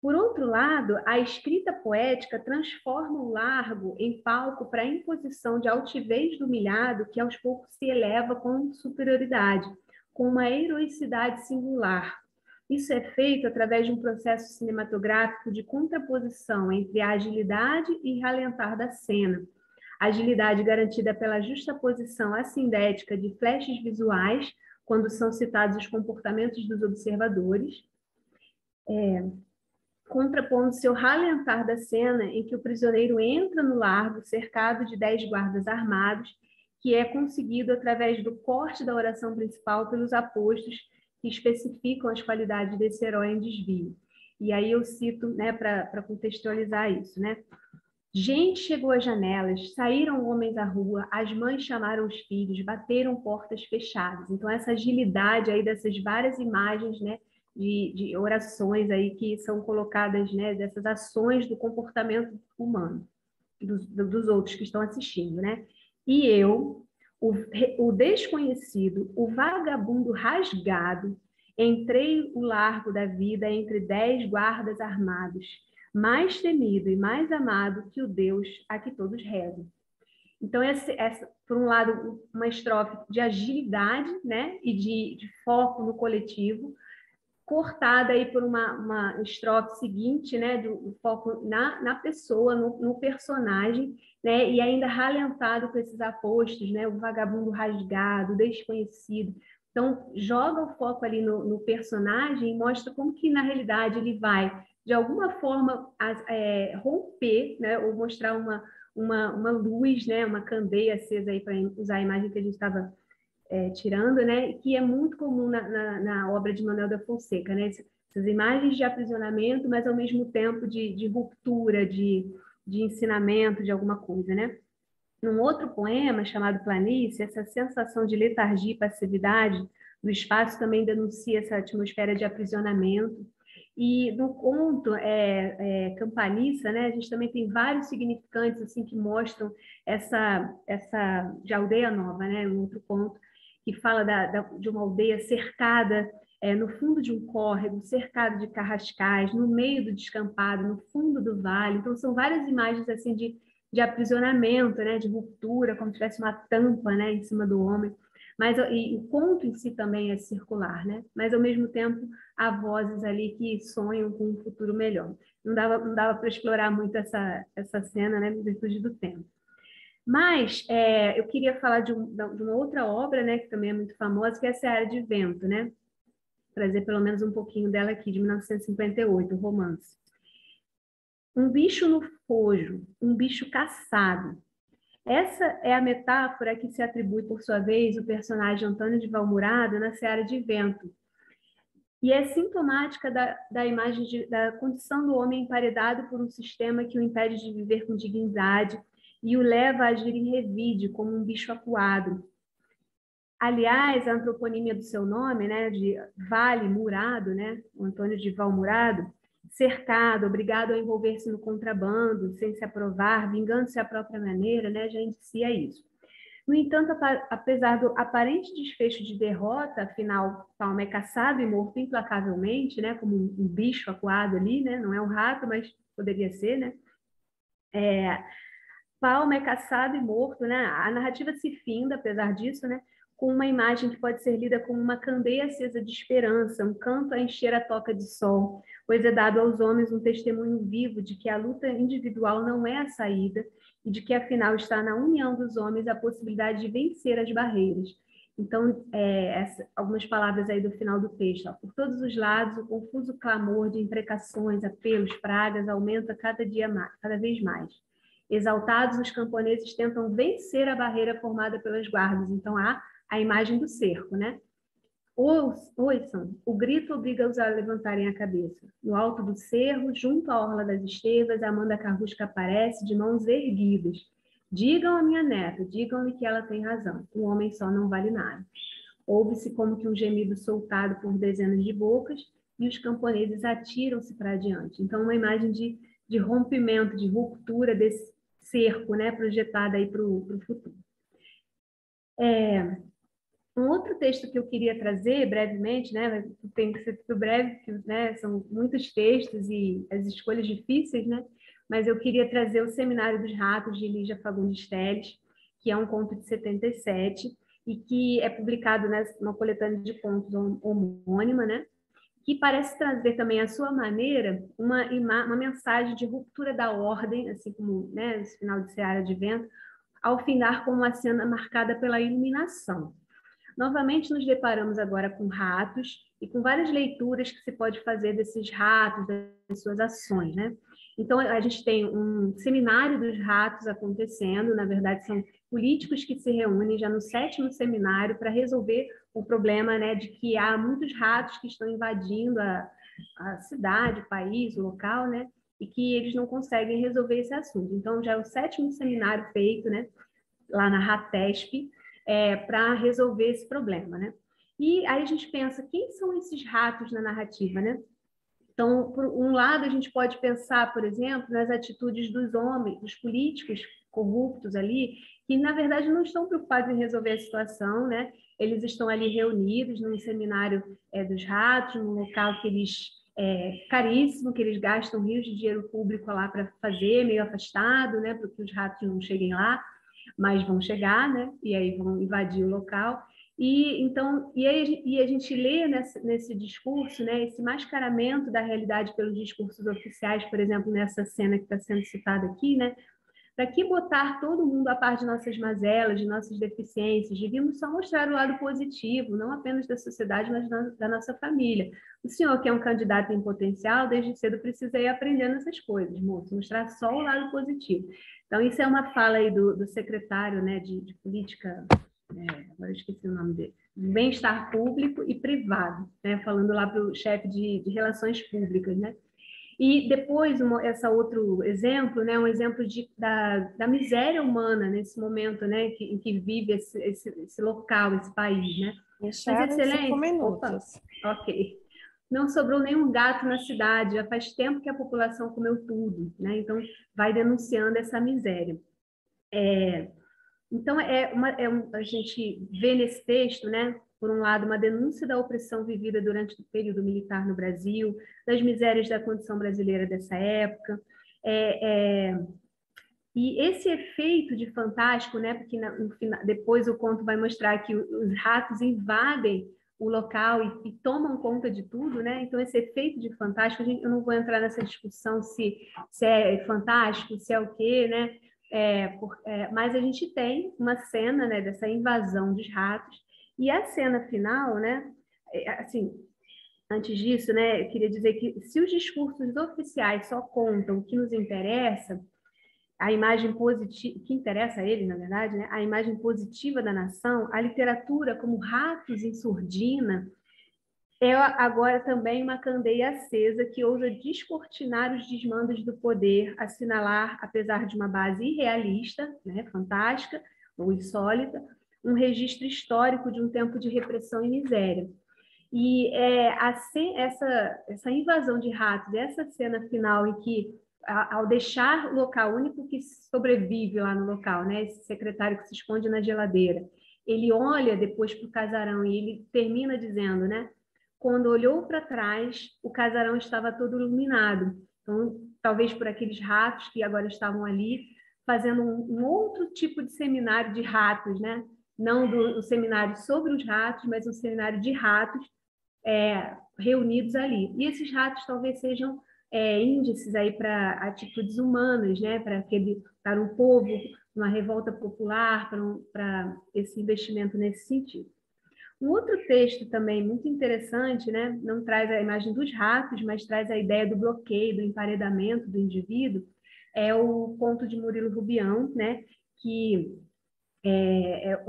Por outro lado, a escrita poética transforma o largo em palco para a imposição de altivez do humilhado que aos poucos se eleva com superioridade, com uma heroicidade singular. Isso é feito através de um processo cinematográfico de contraposição entre a agilidade e ralentar da cena. Agilidade garantida pela justaposição assindética de flashes visuais, quando são citados os comportamentos dos observadores. É, contrapondo-se ao ralentar da cena em que o prisioneiro entra no largo cercado de dez guardas armados, que é conseguido através do corte da oração principal pelos apostos que especificam as qualidades desse herói em desvio. E aí eu cito, né, para contextualizar isso, né? Gente chegou às janelas, saíram homens à rua, as mães chamaram os filhos, bateram portas fechadas. Então essa agilidade aí dessas várias imagens, né, de, de orações aí que são colocadas, né, dessas ações do comportamento humano, dos, dos outros que estão assistindo, né? E eu, o, o desconhecido, o vagabundo rasgado, entrei o largo da vida entre dez guardas armados, mais temido e mais amado que o Deus a que todos rezam. Então, essa, essa, por um lado, uma estrofe de agilidade né, e de, de foco no coletivo, cortada aí por uma, uma estrofe seguinte, né, do, do foco na, na pessoa, no, no, personagem, né, e ainda ralentado com esses apostos, né, o vagabundo rasgado, desconhecido. Então, joga o foco ali no, no, personagem e mostra como que, na realidade, ele vai, de alguma forma, é, romper, né, ou mostrar uma, uma, uma luz, né, uma candeia acesa aí, para usar a imagem que a gente estava é, tirando, né, que é muito comum na, na, na, obra de Manuel da Fonseca, né, essas imagens de aprisionamento, mas ao mesmo tempo de, de ruptura, de, de ensinamento de alguma coisa, né. Num outro poema chamado Planície, essa sensação de letargia e passividade do espaço também denuncia essa atmosfera de aprisionamento. E no conto é, é, Campaniça, né, a gente também tem vários significantes assim que mostram essa, essa de aldeia nova, né, um outro conto que fala da, da, de uma aldeia cercada é, no fundo de um córrego, cercado de carrascais, no meio do descampado, no fundo do vale. Então, são várias imagens assim de, de aprisionamento, né, de ruptura, como se tivesse uma tampa né, em cima do homem. Mas e, o conto em si também é circular, né? Mas ao mesmo tempo há vozes ali que sonham com um futuro melhor. Não dava, não dava para explorar muito essa, essa cena, né, em virtude do tempo. Mas é, eu queria falar de, um, de, uma outra obra, né, que também é muito famosa, que é a Seara de Vento, né? Trazer pelo menos um pouquinho dela aqui, de 1958, o romance. Um bicho no fojo, um bicho caçado. Essa é a metáfora que se atribui, por sua vez, o personagem Antônio de Valmurado na Seara de Vento. E é sintomática da, da imagem de, da condição do homem emparedado por um sistema que o impede de viver com dignidade, e o leva a agir em revide, como um bicho acuado. Aliás, a antroponímia do seu nome, né, de Vale Murado, né, o Antônio de Val Murado, cercado, obrigado a envolver-se no contrabando, sem se aprovar, vingando-se à própria maneira, né, já indicia isso. No entanto, apesar do aparente desfecho de derrota, afinal, Palma é caçado e morto implacavelmente, né, como um bicho acuado ali, né, não é um rato, mas poderia ser, né? É, Palma é caçado e morto, né? A narrativa se finda, apesar disso, né? Com uma imagem que pode ser lida como uma candeia acesa de esperança, um canto a encher a toca de sol, pois é dado aos homens um testemunho vivo de que a luta individual não é a saída e de que, afinal, está na união dos homens a possibilidade de vencer as barreiras. Então, é, essa, algumas palavras aí do final do texto. Ó. Por todos os lados, o confuso clamor de imprecações, apelos, pragas aumenta cada dia mais, cada vez mais. Exaltados, os camponeses tentam vencer a barreira formada pelas guardas. Então, há a imagem do cerco, né? Ouçam, o grito obriga-os a levantarem a cabeça. No alto do cerro, junto à orla das estevas, Amanda Carrusca aparece de mãos erguidas. Digam à minha neta, digam-lhe que ela tem razão. O homem só não vale nada. Ouve-se como que um gemido soltado por dezenas de bocas e os camponeses atiram-se para adiante. Então, uma imagem de, de rompimento, de ruptura desse cerco, né, projetada aí para o futuro. É, um outro texto que eu queria trazer brevemente, né, tem que ser muito breve, porque né, são muitos textos e as escolhas difíceis, né, mas eu queria trazer o Seminário dos Ratos, de Lígia Fagundes Teles, que é um conto de 77, e que é publicado numa coletânea de contos homônima, né, que parece trazer também à sua maneira uma, uma mensagem de ruptura da ordem, assim como né, esse final de Seara de Vento, ao findar com uma cena marcada pela iluminação. Novamente nos deparamos agora com ratos e com várias leituras que se pode fazer desses ratos, das suas ações, né? Então, a gente tem um seminário dos ratos acontecendo, na verdade, são políticos que se reúnem já no sétimo seminário para resolver o problema né, de que há muitos ratos que estão invadindo a, a cidade, o país, o local, né? E que eles não conseguem resolver esse assunto. Então, já é o sétimo seminário feito, né? Lá na RATESP, é, para resolver esse problema, né? E aí a gente pensa, quem são esses ratos na narrativa, né? Então, por um lado, a gente pode pensar, por exemplo, nas atitudes dos homens, dos políticos corruptos ali, que na verdade não estão preocupados em resolver a situação, né? Eles estão ali reunidos num seminário é, dos ratos, num local que eles é caríssimo, que eles gastam rios de dinheiro público lá para fazer, meio afastado, né? Para que os ratos não cheguem lá mas vão chegar, né? E aí vão invadir o local. E então, e, aí, e a gente lê nesse, nesse discurso, né, esse mascaramento da realidade pelos discursos oficiais, por exemplo, nessa cena que está sendo citada aqui, né? Para que botar todo mundo a par de nossas mazelas, de nossas deficiências? Devíamos só mostrar o lado positivo, não apenas da sociedade, mas da nossa família. O senhor, que é um candidato em potencial, desde cedo precisa ir aprendendo essas coisas, moço, mostrar só o lado positivo. Então, isso é uma fala aí do, do secretário né, de, de política, é, agora eu esqueci o nome dele, bem-estar público e privado, né, falando lá para o chefe de, de, relações públicas. Né? E depois, uma, esse outro exemplo, né, um exemplo de, da, da miséria humana nesse momento né, que, em que vive esse, esse, esse local, esse país. Né? Mas, excelente. Opa, ok não sobrou nenhum gato na cidade, já faz tempo que a população comeu tudo, né? Então, vai denunciando essa miséria. É, então, é uma, é um, a gente vê nesse texto, né, por um lado, uma denúncia da opressão vivida durante o período militar no Brasil, das misérias da condição brasileira dessa época, é, é, e esse efeito de fantástico, né, porque na, depois o conto vai mostrar que os ratos invadem o local e, e, tomam conta de tudo, né? Então, esse efeito de fantástico, eu não vou entrar nessa discussão se, se é fantástico, se é o quê, né? É, por, é, mas a gente tem uma cena né, dessa invasão dos ratos, e a cena final, né? É, assim, antes disso, né, eu queria dizer que se os discursos oficiais só contam o que nos interessa, a imagem positiva, que interessa a ele, na verdade, né? a imagem positiva da nação, a literatura como ratos em surdina, é agora também uma candeia acesa que ousa descortinar os desmandos do poder, assinalar, apesar de uma base irrealista, né, fantástica ou insólita, um registro histórico de um tempo de repressão e miséria. E é, essa, essa invasão de ratos, essa cena final em que ao deixar o local único que sobrevive lá no local, né? Esse secretário que se esconde na geladeira. Ele olha depois para o casarão e ele termina dizendo, né? Quando olhou para trás, o casarão estava todo iluminado. Então, talvez por aqueles ratos que agora estavam ali, fazendo um, um outro tipo de seminário de ratos, né? Não do, do seminário sobre os ratos, mas um seminário de ratos é, reunidos ali. E esses ratos talvez sejam é, índices aí para atitudes humanas, né? Para aquele, para um povo, uma revolta popular, para, um, esse investimento nesse sentido. Um outro texto também muito interessante, né? Não traz a imagem dos ratos, mas traz a ideia do bloqueio, do emparedamento do indivíduo. É o conto de Murilo Rubião, né? Que é, é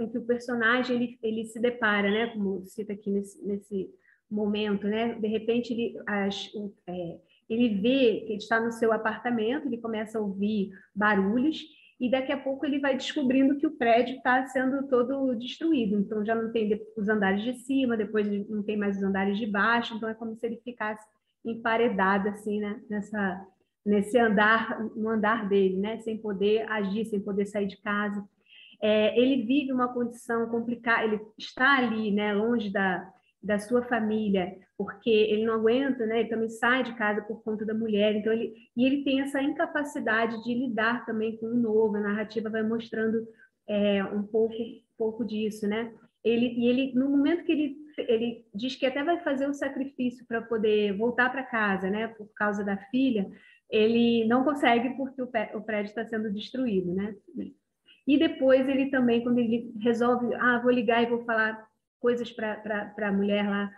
em que o personagem ele, ele se depara, né? Como cita aqui nesse, nesse momento, né? De repente ele, as, é, ele vê que ele está no seu apartamento, ele começa a ouvir barulhos e daqui a pouco ele vai descobrindo que o prédio está sendo todo destruído. Então já não tem os andares de cima, depois não tem mais os andares de baixo. Então é como se ele ficasse emparedado assim, né? Nessa nesse andar, no andar dele, né? Sem poder agir, sem poder sair de casa. É, ele vive uma condição complicada. Ele está ali, né? Longe da da sua família, porque ele não aguenta, né? Ele também sai de casa por conta da mulher, então ele e ele tem essa incapacidade de lidar também com o novo. A narrativa vai mostrando é, um pouco, pouco disso, né? Ele e ele no momento que ele ele diz que até vai fazer o sacrifício para poder voltar para casa, né? Por causa da filha, ele não consegue porque o prédio está sendo destruído, né? E depois ele também, quando ele resolve, ah, vou ligar e vou falar coisas para a mulher lá,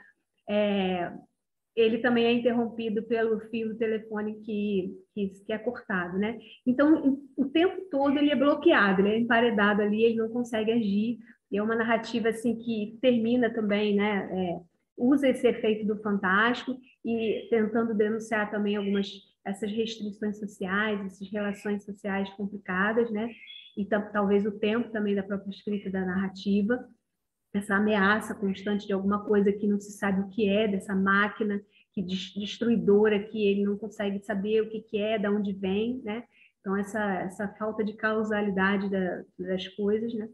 é, ele também é interrompido pelo fio do telefone que, que, que, é cortado, né? Então, o tempo todo ele é bloqueado, ele é emparedado ali, ele não consegue agir, e é uma narrativa, assim, que termina também, né? É, usa esse efeito do fantástico e tentando denunciar também algumas essas restrições sociais, essas relações sociais complicadas, né? E talvez o tempo também da própria escrita da narrativa essa ameaça constante de alguma coisa que não se sabe o que é, dessa máquina que destruidora que ele não consegue saber o que, que é, de onde vem, né? Então essa essa falta de causalidade da, das coisas, né?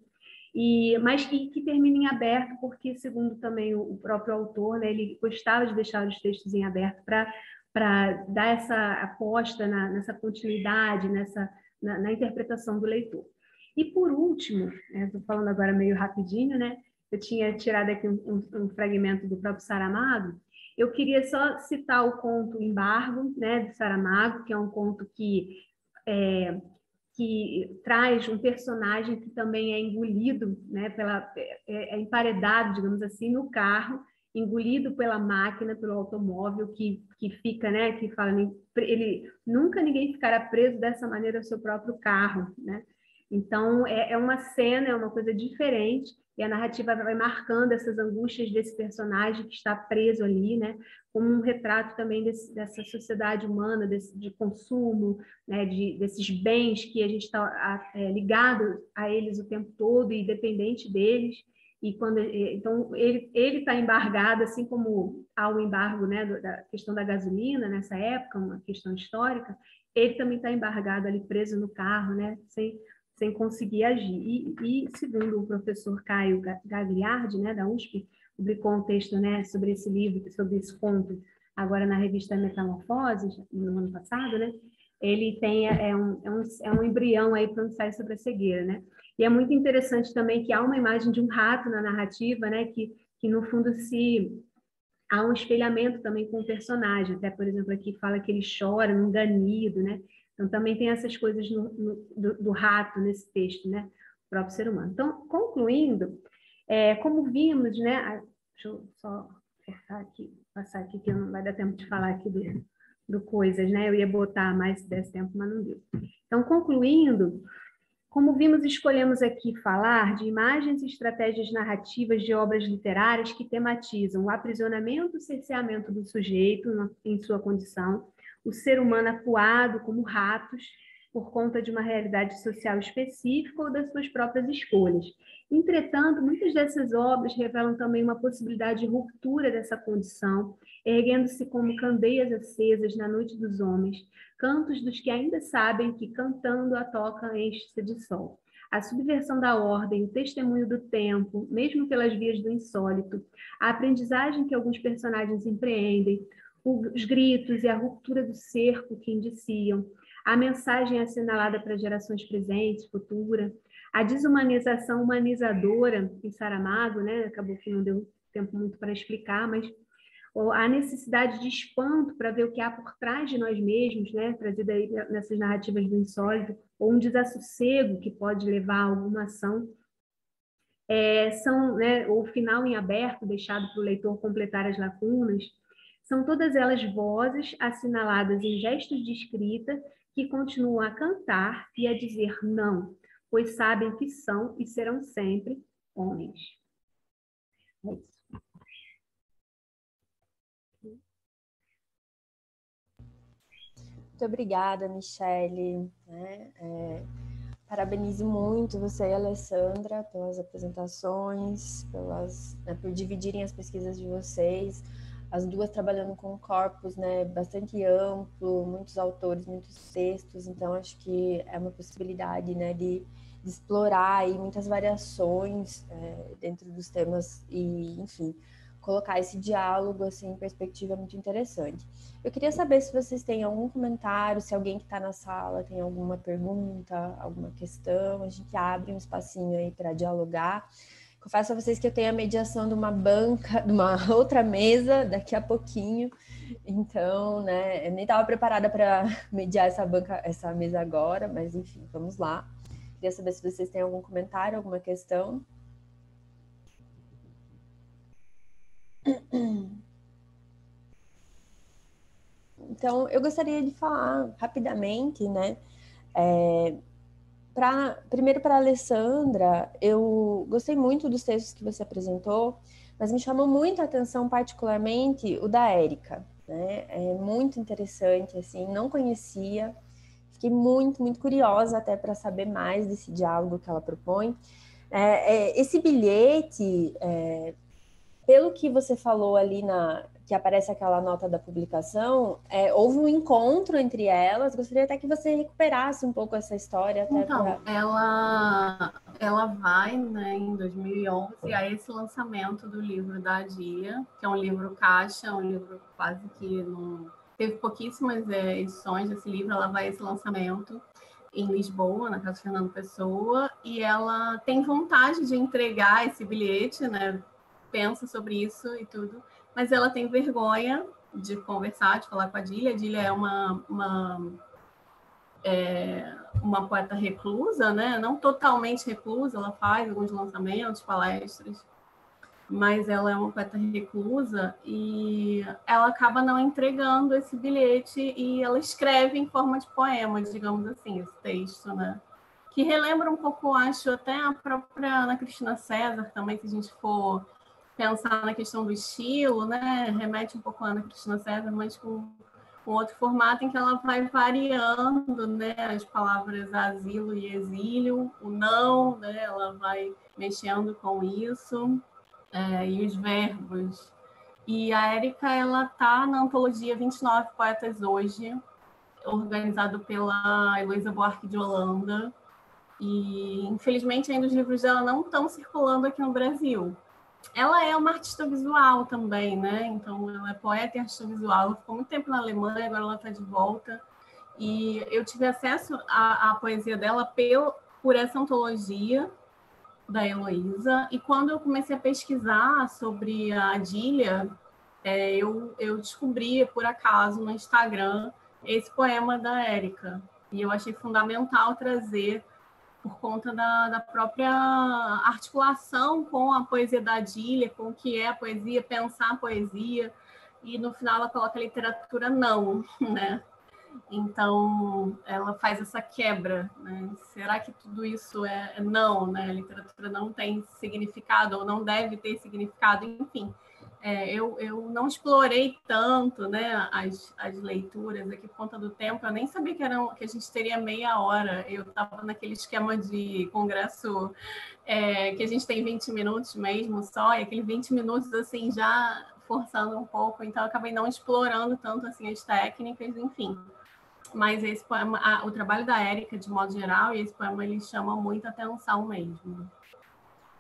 E mas que, que termina em aberto porque segundo também o, o próprio autor, né? Ele gostava de deixar os textos em aberto para dar essa aposta na, nessa continuidade, nessa na, na, interpretação do leitor. E por último, estou né, falando agora meio rapidinho, né? Eu tinha tirado aqui um, um, fragmento do próprio Saramago, eu queria só citar o conto Embargo, né, de Saramago, que é um conto que, é, que traz um personagem que também é engolido, né, pela, é, é emparedado, digamos assim, no carro, engolido pela máquina, pelo automóvel, que, que fica, né, que fala, ele nunca ninguém ficará preso dessa maneira ao seu próprio carro, né? Então é, é uma cena, é uma coisa diferente e a narrativa vai marcando essas angústias desse personagem que está preso ali, né, como um retrato também desse, dessa sociedade humana, desse, de consumo, né, de, desses bens que a gente está é, ligado a eles o tempo todo e dependente deles. E quando então ele ele está embargado, assim como há o embargo, né, da questão da gasolina nessa época, uma questão histórica, ele também está embargado ali preso no carro, né, sem sem conseguir agir. E, e, segundo o professor Caio Gagliardi, né, da USP, publicou um texto né, sobre esse livro, sobre esse conto, agora na revista Metamorfoses, no ano passado, né, ele tem é um, é um, é um embrião aí para um ensaio sobre a cegueira, né? E é muito interessante também que há uma imagem de um rato na narrativa, né? Que, que no fundo se há um espelhamento também com o personagem. Até, por exemplo, aqui fala que ele chora num ganido, né? Então, também tem essas coisas no, no, do, do, rato nesse texto, né? O próprio ser humano. Então, concluindo, é, como vimos, né? Deixa eu só cortar aqui, passar aqui, que não vai dar tempo de falar aqui do, do coisas, né? Eu ia botar mais se desse tempo, mas não deu. Então, concluindo, como vimos, escolhemos aqui falar de imagens e estratégias narrativas de obras literárias que tematizam o aprisionamento e cerceamento do sujeito em sua condição, o ser humano acuado como ratos, por conta de uma realidade social específica ou das suas próprias escolhas. Entretanto, muitas dessas obras revelam também uma possibilidade de ruptura dessa condição, erguendo-se como candeias acesas na noite dos homens, cantos dos que ainda sabem que cantando a toca enche-se de sol. A subversão da ordem, o testemunho do tempo, mesmo pelas vias do insólito, a aprendizagem que alguns personagens empreendem, os gritos e a ruptura do cerco que indiciam, a mensagem assinalada para gerações presentes, futuras, a desumanização humanizadora em Saramago, né? acabou que não deu tempo muito para explicar, mas a necessidade de espanto para ver o que há por trás de nós mesmos, né? trazida aí nessas narrativas do insólito, ou um desassossego que pode levar a alguma ação, é, são né, o final em aberto, deixado para o leitor completar as lacunas, são todas elas vozes assinaladas em gestos de escrita que continuam a cantar e a dizer não, pois sabem que são e serão sempre homens. É isso. Muito obrigada, Michele. Né? É, parabenizo muito você e a Alessandra pelas apresentações, pelas, né, por dividirem as pesquisas de vocês as duas trabalhando com corpus né, bastante amplo, muitos autores, muitos textos, então acho que é uma possibilidade né, de, de explorar aí muitas variações é, dentro dos temas e, enfim, colocar esse diálogo assim, em perspectiva muito interessante. Eu queria saber se vocês têm algum comentário, se alguém que está na sala tem alguma pergunta, alguma questão, a gente abre um espacinho aí para dialogar. Confesso a vocês que eu tenho a mediação de uma banca, de uma [laughs] outra mesa daqui a pouquinho. Então, né, eu nem estava preparada para [laughs] mediar essa banca, essa mesa agora, mas enfim, vamos lá. Queria saber se vocês têm algum comentário, alguma questão. Então, eu gostaria de falar rapidamente, né, é, Pra, primeiro para a Alessandra, eu gostei muito dos textos que você apresentou, mas me chamou muito a atenção particularmente o da Érica. Né? É muito interessante, assim, não conhecia, fiquei muito, muito curiosa até para saber mais desse diálogo que ela propõe. É, é, esse bilhete, é, pelo que você falou ali na, que aparece aquela nota da publicação, é, houve um encontro entre elas. Gostaria até que você recuperasse um pouco essa história. então, pra... ela, ela vai né, em 2011 a esse lançamento do livro da Adia, que é um livro caixa, um livro quase que não... Teve pouquíssimas é, edições desse livro, ela vai a esse lançamento em Lisboa, na Casa Fernando Pessoa, e ela tem vontade de entregar esse bilhete, né? Pensa sobre isso e tudo mas ela tem vergonha de conversar, de falar com a Dília. A Dília é uma, uma, é, uma poeta reclusa, né? não totalmente reclusa, ela faz alguns lançamentos, palestras, mas ela é uma poeta reclusa e ela acaba não entregando esse bilhete e ela escreve em forma de poema, digamos assim, esse texto, né? Que relembra um pouco, acho, até a própria Ana Cristina César também, se a gente for pensar na questão do estilo, né? Remete um pouco a Ana Cristina César, mas com, com outro formato em que ela vai variando, né? As palavras asilo e exílio, o não, né? Ela vai mexendo com isso é, e os verbos. E a Érica, ela tá na antologia 29 Poetas Hoje, organizado pela Heloísa Buarque de Holanda. E, infelizmente, ainda os livros dela não estão circulando aqui no Brasil ela é uma artista visual também, né? Então, ela é poeta e artista visual. Ela ficou muito tempo na Alemanha, agora ela está de volta. E eu tive acesso à, à poesia dela pelo, por essa antologia da Heloísa. E quando eu comecei a pesquisar sobre a Adília, é, eu, eu descobri, por acaso, no Instagram, esse poema da Érica. E eu achei fundamental trazer por conta da, da, própria articulação com a poesia da Adília, com o que é a poesia, pensar a poesia, e no final ela coloca a literatura não, [laughs] né? Então, ela faz essa quebra, né? Será que tudo isso é, é não, né? A literatura não tem significado ou não deve ter significado, enfim. É, eu, eu não explorei tanto né, as, as leituras aqui por conta do tempo. Eu nem sabia que, que a gente teria meia hora. Eu estava naquele esquema de congresso é, que a gente tem 20 minutos mesmo só, e aqueles 20 minutos assim já forçando um pouco. Então, eu acabei não explorando tanto assim as técnicas, enfim. Mas esse poema, a, o trabalho da Érica, de modo geral, e esse poema ele chama muita atenção mesmo.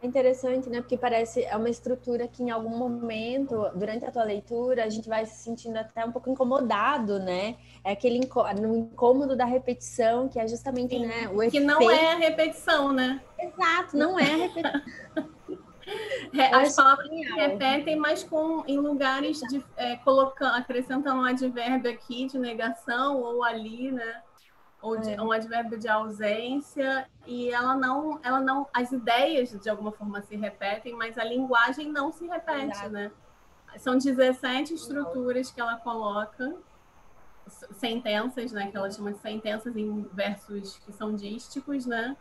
É interessante, né? Porque parece é uma estrutura que em algum momento, durante a tua leitura, a gente vai se sentindo até um pouco incomodado, né? É aquele no incômodo da repetição, que é justamente, Sim, né, o Que efeito... não é a repetição, né? Exato, não é a repetição. [laughs] As palavras se repetem, mas com, em lugares de é, colocando, acrescentando um advérbio aqui de negação ou ali, né? Ou de, é. um advérbio de ausência e ela não, ela não, as ideias de alguma forma se repetem, mas a linguagem não se repete, Exato. né? São 17 estruturas que ela coloca, sentenças, né? Que ela chama de sentenças em versos que são dísticos, né?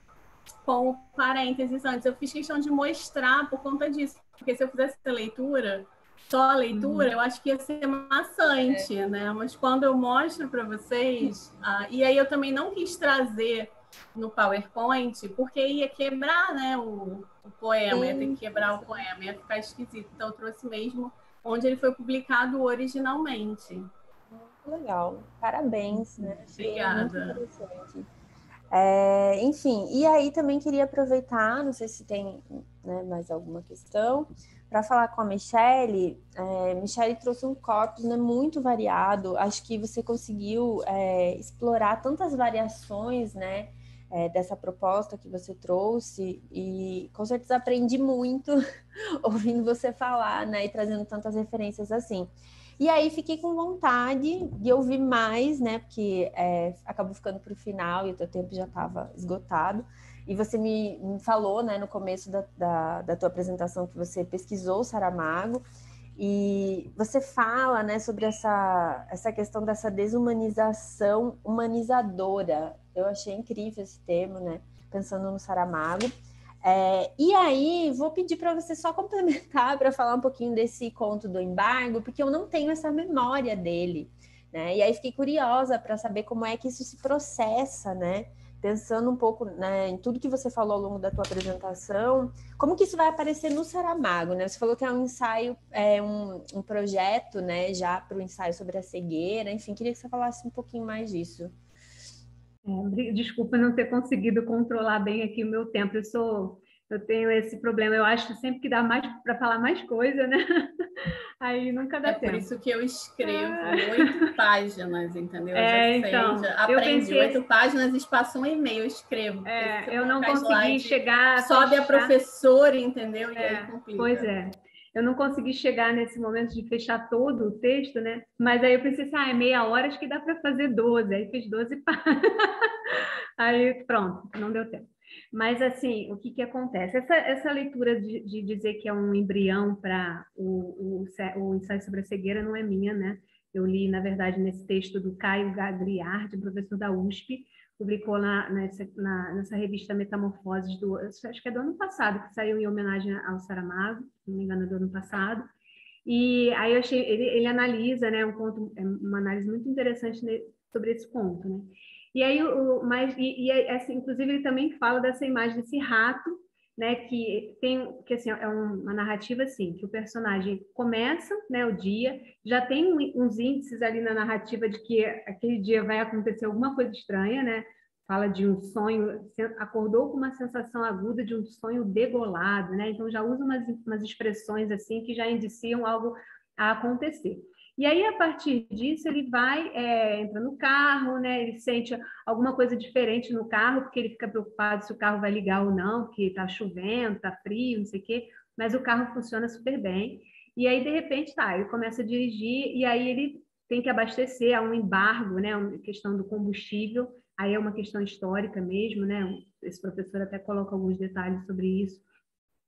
Com parênteses antes. Eu fiz questão de mostrar por conta disso, porque se eu fizesse a leitura, só a leitura, uhum. eu acho que ia ser maçante, é. né? Mas quando eu mostro para vocês, ah, e aí eu também não quis trazer no PowerPoint, porque ia quebrar, né, o, o poema, Sim. ia ter que quebrar o poema, ia ficar esquisito. Então eu trouxe mesmo onde ele foi publicado originalmente. Muito legal. Parabéns, né? Obrigada. É, enfim, e aí também queria aproveitar, não sei se tem né, mais alguma questão, para falar com a Michelle, é, Michelle trouxe um corpus né, muito variado. Acho que você conseguiu é, explorar tantas variações né, é, dessa proposta que você trouxe e com certeza aprendi muito [laughs] ouvindo você falar né, e trazendo tantas referências assim. E aí fiquei com vontade de ouvir mais, né? Porque é, acabou ficando para o final e o teu tempo já estava esgotado. E você me, me falou, né, no começo da, da, da tua apresentação que você pesquisou Saramago e você fala, né, sobre essa, essa questão dessa desumanização humanizadora. Eu achei incrível esse termo, né, pensando no Saramago. É, e aí, vou pedir para você só complementar [laughs] para falar um pouquinho desse conto do embargo, porque eu não tenho essa memória dele, né? E aí fiquei curiosa para saber como é que isso se processa, né? Pensando um pouco né, em tudo que você falou ao longo da tua apresentação, como que isso vai aparecer no Saramago, né? Você falou que é um ensaio, é um, um projeto, né, já para o ensaio sobre a cegueira, enfim, queria que você falasse um pouquinho mais disso. É, desculpa não ter conseguido controlar bem aqui o meu tempo, eu sou eu tenho esse problema. Eu acho que sempre que dá mais para falar mais coisa, né? [laughs] Aí nunca dá é tempo. É por isso que eu escrevo é. oito páginas, entendeu? [laughs] É, já então, já aprendi oito páginas, espaço um e-mail, eu escrevo. É, eu não consegui slide, chegar. Sobe a professora, entendeu? E é, aí complica. Pois é. Eu não consegui chegar nesse momento de fechar todo o texto, né? Mas aí eu pensei assim, ah, é meia hora, acho que dá para fazer 12. Aí fiz 12 [laughs] páginas. aí pronto, não deu tempo. Mas, assim, o que, que acontece? Essa, essa leitura de, de dizer que é um embrião para o, o, o ensaio sobre a cegueira não é minha, né? Eu li, na verdade, nesse texto do Caio Gagliardi, professor da USP, publicou na, nessa, na, nessa revista Metamorfoses, do, acho que é do ano passado, que saiu em homenagem ao Saramago, se não me engano, é do ano passado. E aí eu achei, ele, ele analisa, né, um ponto, é uma análise muito interessante sobre esse ponto, né? E aí, o, e, e assim, inclusive, ele também fala dessa imagem desse rato, né, que tem, que assim, é uma narrativa assim, que o personagem começa, né, o dia, já tem uns índices ali na narrativa de que aquele dia vai acontecer alguma coisa estranha, né, fala de um sonho, acordou com uma sensação aguda de um sonho degolado, né, então já usa umas, umas expressões assim que já indiciam algo a acontecer. E aí, a partir disso, ele vai, é, entra no carro, né? Ele sente alguma coisa diferente no carro, porque ele fica preocupado se o carro vai ligar ou não, porque está chovendo, está frio, não sei o quê, mas o carro funciona super bem. E aí, de repente, tá, ele começa a dirigir, e aí ele tem que abastecer, há um embargo, né? Uma questão do combustível, aí é uma questão histórica mesmo, né? Esse professor até coloca alguns detalhes sobre isso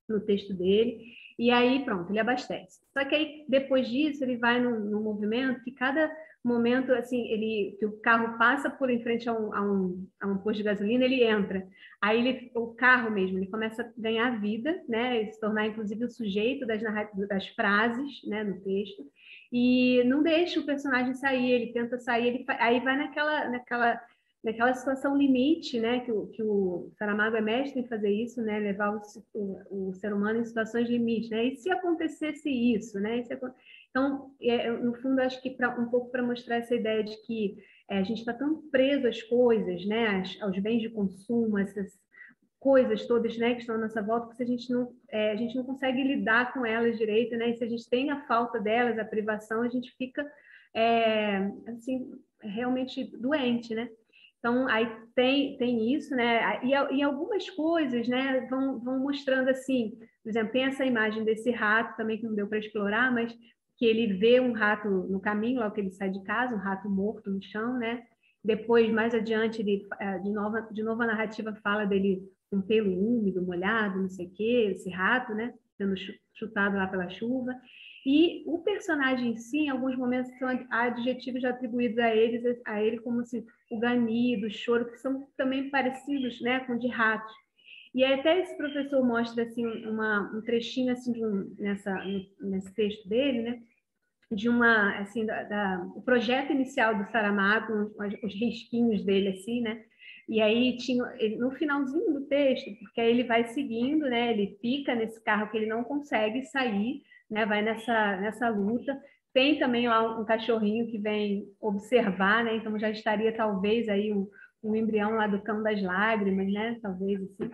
no texto dele. E aí, pronto, ele abastece. Só que aí, depois disso, ele vai num, num movimento que cada momento assim, ele que o carro passa por em frente a um, a um, a um posto de gasolina, ele entra. Aí ele, o carro mesmo, ele começa a ganhar vida, né? E se tornar inclusive o sujeito das, das frases, né, no texto. E não deixa o personagem sair, ele tenta sair, ele, aí vai naquela, naquela, naquela situação limite, né? Que o, que o Saramago é mestre em fazer isso, né? Levar o, o, o ser humano em situações limite, né? E se acontecesse isso, né? Se, então, é, no fundo, acho que pra, um pouco para mostrar essa ideia de que é, a gente está tão preso às coisas, né, aos bens de consumo, essas coisas todas né, que estão à nossa volta, que se a gente não é, a gente não consegue lidar com elas direito, né? E se a gente tem a falta delas, a privação, a gente fica é, assim realmente doente, né? Então aí tem tem isso, né? E, e algumas coisas, né, vão, vão mostrando assim, por exemplo, tem essa imagem desse rato também que não deu para explorar, mas que ele vê um rato no caminho, logo que ele sai de casa, um rato morto no chão, né? Depois, mais adiante, ele, eh, de, novo, de novo a narrativa fala dele com pelo úmido, molhado, não sei o quê, esse rato, né? Sendo chutado lá pela chuva. E o personagem em si, em alguns momentos, são adjetivos atribuídos a, eles, a ele como assim, o ganido, o choro, que são também parecidos né, com de ratos. E até esse professor mostra assim uma, um trechinho assim de um, nessa nesse texto dele, né? De uma assim da, da o projeto inicial do Saramago, os risquinhos dele assim, né? E aí tinha no finalzinho do texto, porque aí ele vai seguindo, né? Ele fica nesse carro que ele não consegue sair, né? Vai nessa nessa luta. Tem também lá um cachorrinho que vem observar, né? Então já estaria talvez aí um, um embrião lá do cão das lágrimas, né? Talvez assim.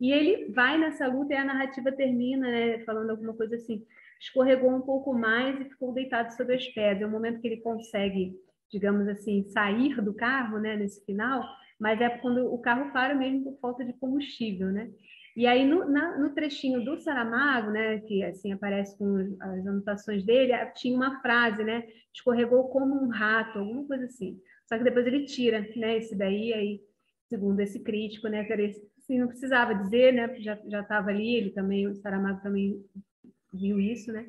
E ele vai nessa luta e a narrativa termina, né? Falando alguma coisa assim. Escorregou um pouco mais e ficou deitado sobre as pedras. É o momento que ele consegue, digamos assim, sair do carro, né? Nesse final, mas é quando o carro para mesmo por falta de combustível, né? E aí no, na, no trechinho do Saramago, né, que assim aparece com as anotações dele, tinha uma frase, né, escorregou como um rato, alguma coisa assim. Só que depois ele tira, né? Esse daí, aí, segundo esse crítico, né? Assim, não precisava dizer, né? Já já estava ali, ele também, o Saramago também viu isso, né?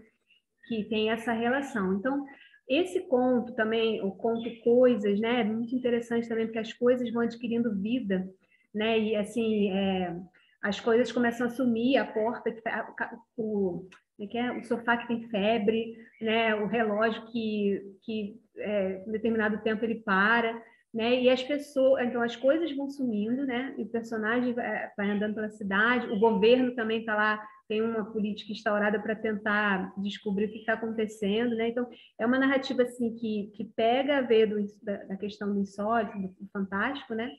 Que tem essa relação. Então, esse conto também, o conto Coisas, né? É muito interessante também, porque as coisas vão adquirindo vida, né? E assim, é, as coisas começam a sumir, a porta, o, é é? o sofá que tem febre, né? o relógio que, que é, em determinado tempo ele para, né? E as pessoas, então as coisas vão sumindo, né? E o personagem vai, vai andando pela cidade, o governo também está lá, tem uma política instaurada para tentar descobrir o que está acontecendo, né? Então é uma narrativa assim que, que pega a ver do, da, da questão do insólito, do, do fantástico, né?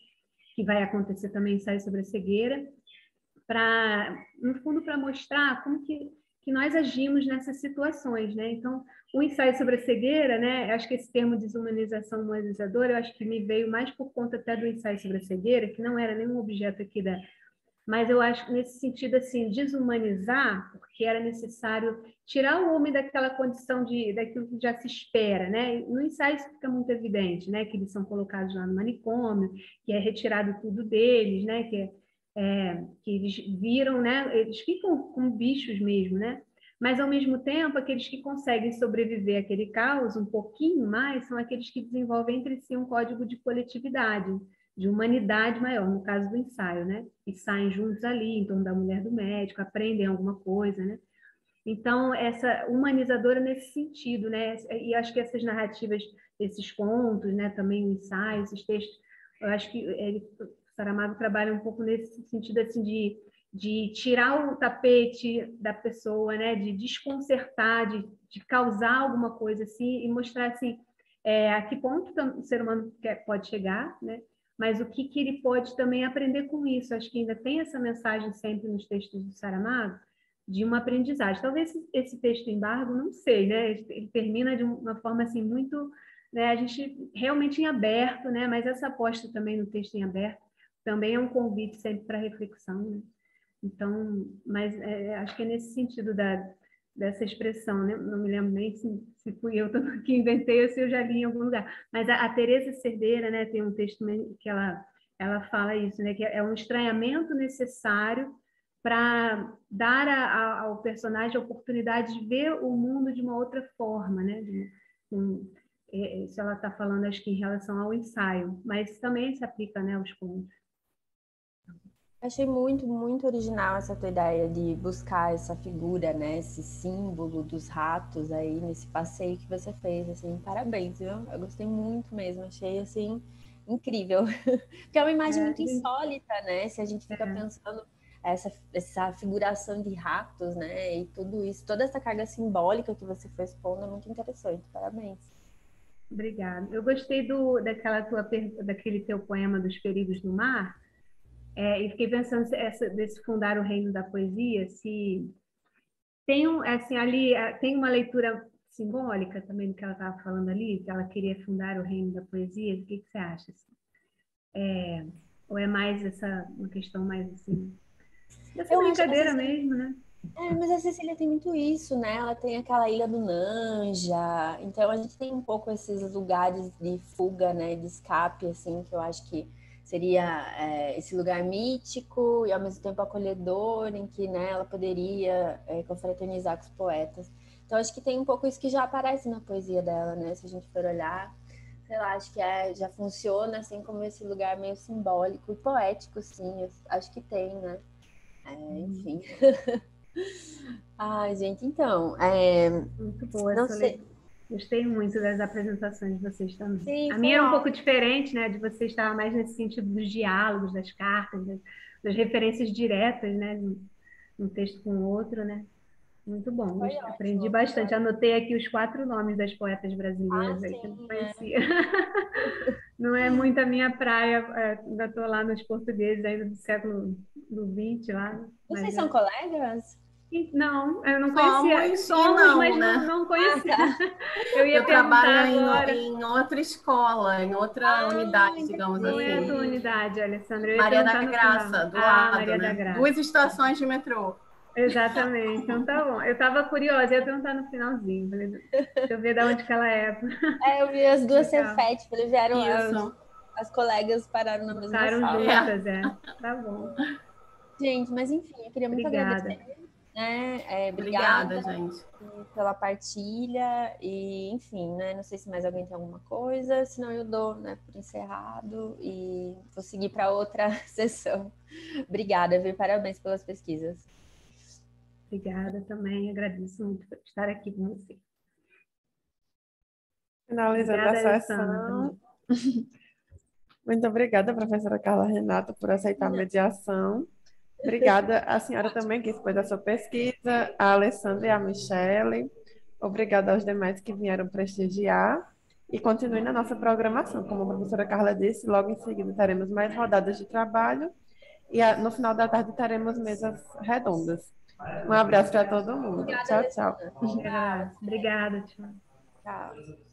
Que vai acontecer também sai sobre a cegueira, para no fundo para mostrar como que que nós agimos nessas situações, né? Então, o ensaio sobre a cegueira, né? Acho que esse termo desumanização humanizadora, eu acho que me veio mais por conta até do ensaio sobre a cegueira, que não era nenhum objeto aqui da, mas eu acho que nesse sentido assim desumanizar, porque era necessário tirar o homem daquela condição de daquilo que já se espera, né? No ensaio isso fica muito evidente, né? Que eles são colocados lá no manicômio, que é retirado tudo deles, né? Que é é, que eles viram, né? Eles ficam como bichos mesmo, né? Mas, ao mesmo tempo, aqueles que conseguem sobreviver àquele caos um pouquinho mais são aqueles que desenvolvem entre si um código de coletividade, de humanidade maior, no caso do ensaio, né? E saem juntos ali, em torno da mulher do médico, aprendem alguma coisa, né? Então, essa humanizadora nesse sentido, né? E acho que essas narrativas, esses contos, né? Também o ensaio, esses textos, eu acho que ele Saramago trabalha um pouco nesse sentido assim de, de tirar o tapete da pessoa, né? De desconcertar, de, de causar alguma coisa assim e mostrar assim é, a que ponto o ser humano quer, pode chegar, né? Mas o que, que ele pode também aprender com isso? Acho que ainda tem essa mensagem sempre nos textos do Saramago de uma aprendizagem. Talvez esse texto embargo, não sei, né? Ele termina de uma forma assim muito, né? A gente realmente em aberto, né? Mas essa aposta também no texto em aberto também é um convite sempre para reflexão, né? Então, mas é, acho que é nesse sentido da, dessa expressão, né? Não me lembro nem se, se fui eu [laughs] que inventei ou se eu já li em algum lugar. Mas a, a Teresa Cerdeira, né, tem um texto que ela ela fala isso, né, que é um estranhamento necessário para dar a, a, ao personagem a oportunidade de ver o mundo de uma outra forma, né? De, um, Isso ela está falando, acho que em relação ao ensaio, mas também se aplica, né, aos contos. Achei muito, muito original essa tua ideia de buscar essa figura, né? Esse símbolo dos ratos aí nesse passeio que você fez, assim, parabéns, viu? Eu gostei muito mesmo, achei assim incrível. [laughs] Porque é uma imagem é, muito insólita, né? Se a gente fica é. pensando essa, essa figuração de ratos, né? E tudo isso, toda essa carga simbólica que você foi expondo é muito interessante. Parabéns. Obrigada. Eu gostei do, daquela tua, daquele teu poema dos Feridos no Mar, é, e fiquei pensando essa, desse fundar o reino da poesia, se tem um, assim, ali é, tem uma leitura simbólica também do que ela estava falando ali, que ela queria fundar o reino da poesia. O que, que você acha? Assim? É, ou é mais essa uma questão mais assim dessa Eu brincadeira mesmo, né? É, mas a Cecília tem muito isso, né? Ela tem aquela ilha do Nanja, então a gente tem um pouco esses lugares de fuga, né? De escape, assim, que eu acho que seria é, esse lugar mítico e ao mesmo tempo acolhedor, em que né, ela poderia é, confraternizar com os poetas. Então acho que tem um pouco isso que já aparece na poesia dela, né? Se a gente for olhar, sei lá, acho que é, já funciona assim como esse lugar meio simbólico e poético, sim. acho que tem, né? É, uhum. enfim. [laughs] Ai, gente, então. É... Muito boa essa sei... Gostei muito das apresentações de vocês também. Sim, a minha é um pouco diferente, né? De vocês estar mais nesse sentido dos diálogos, das cartas, das, das referências diretas, né? Um texto com o outro, né? Muito bom. Foi Aprendi ótimo, bastante. Anotei aqui os quatro nomes das poetas brasileiras ah, aí, que eu não é. conhecia. É. [laughs] não é muito a minha praia. É, ainda estou lá nos portugueses ainda do século XX lá. Vocês são colegas? Não, eu não conhecia. Somos, Somos não, mas né? não, não conhecia. Ah, tá. [laughs] Eu ia eu trabalho em, em, outra escola, em outra ah, unidade, digamos assim. Não é a tua unidade, Alessandra. Maria da Graça, do ah, lado, Maria né? da Graça. Duas estações de metrô. Exatamente, então tá bom. Eu estava curiosa, ia perguntar no finalzinho. Falei, deixa eu ver de onde que ela é. [laughs] É, eu vi as duas Cefete, falei, vieram as, as colegas pararam na mesma Pararam sala. juntas, é. Tá bom. Gente, mas enfim, eu queria muito Obrigada. agradecer né? É, obrigada, obrigada, gente. Pela partilha e, enfim, né? Não sei se mais alguém tem alguma coisa, senão eu dou, né, por encerrado e vou seguir para outra [laughs] sessão. Obrigada, viu? Parabéns pelas pesquisas. Obrigada também, agradeço muito por estar aqui com você. Finalizando obrigada, a sessão. [laughs] Muito obrigada, professora Carla Renata, por aceitar a mediação. Obrigada a senhora também que expôs a sua pesquisa, a Alessandra e a Michele. Obrigada aos demais que vieram prestigiar. E continue na nossa programação. Como a professora Carla disse, logo em seguida teremos mais rodadas de trabalho e no final da tarde teremos mesas redondas. Um abraço para todo mundo. Obrigada, tchau, tchau. Obrigada, tchau. Tchau.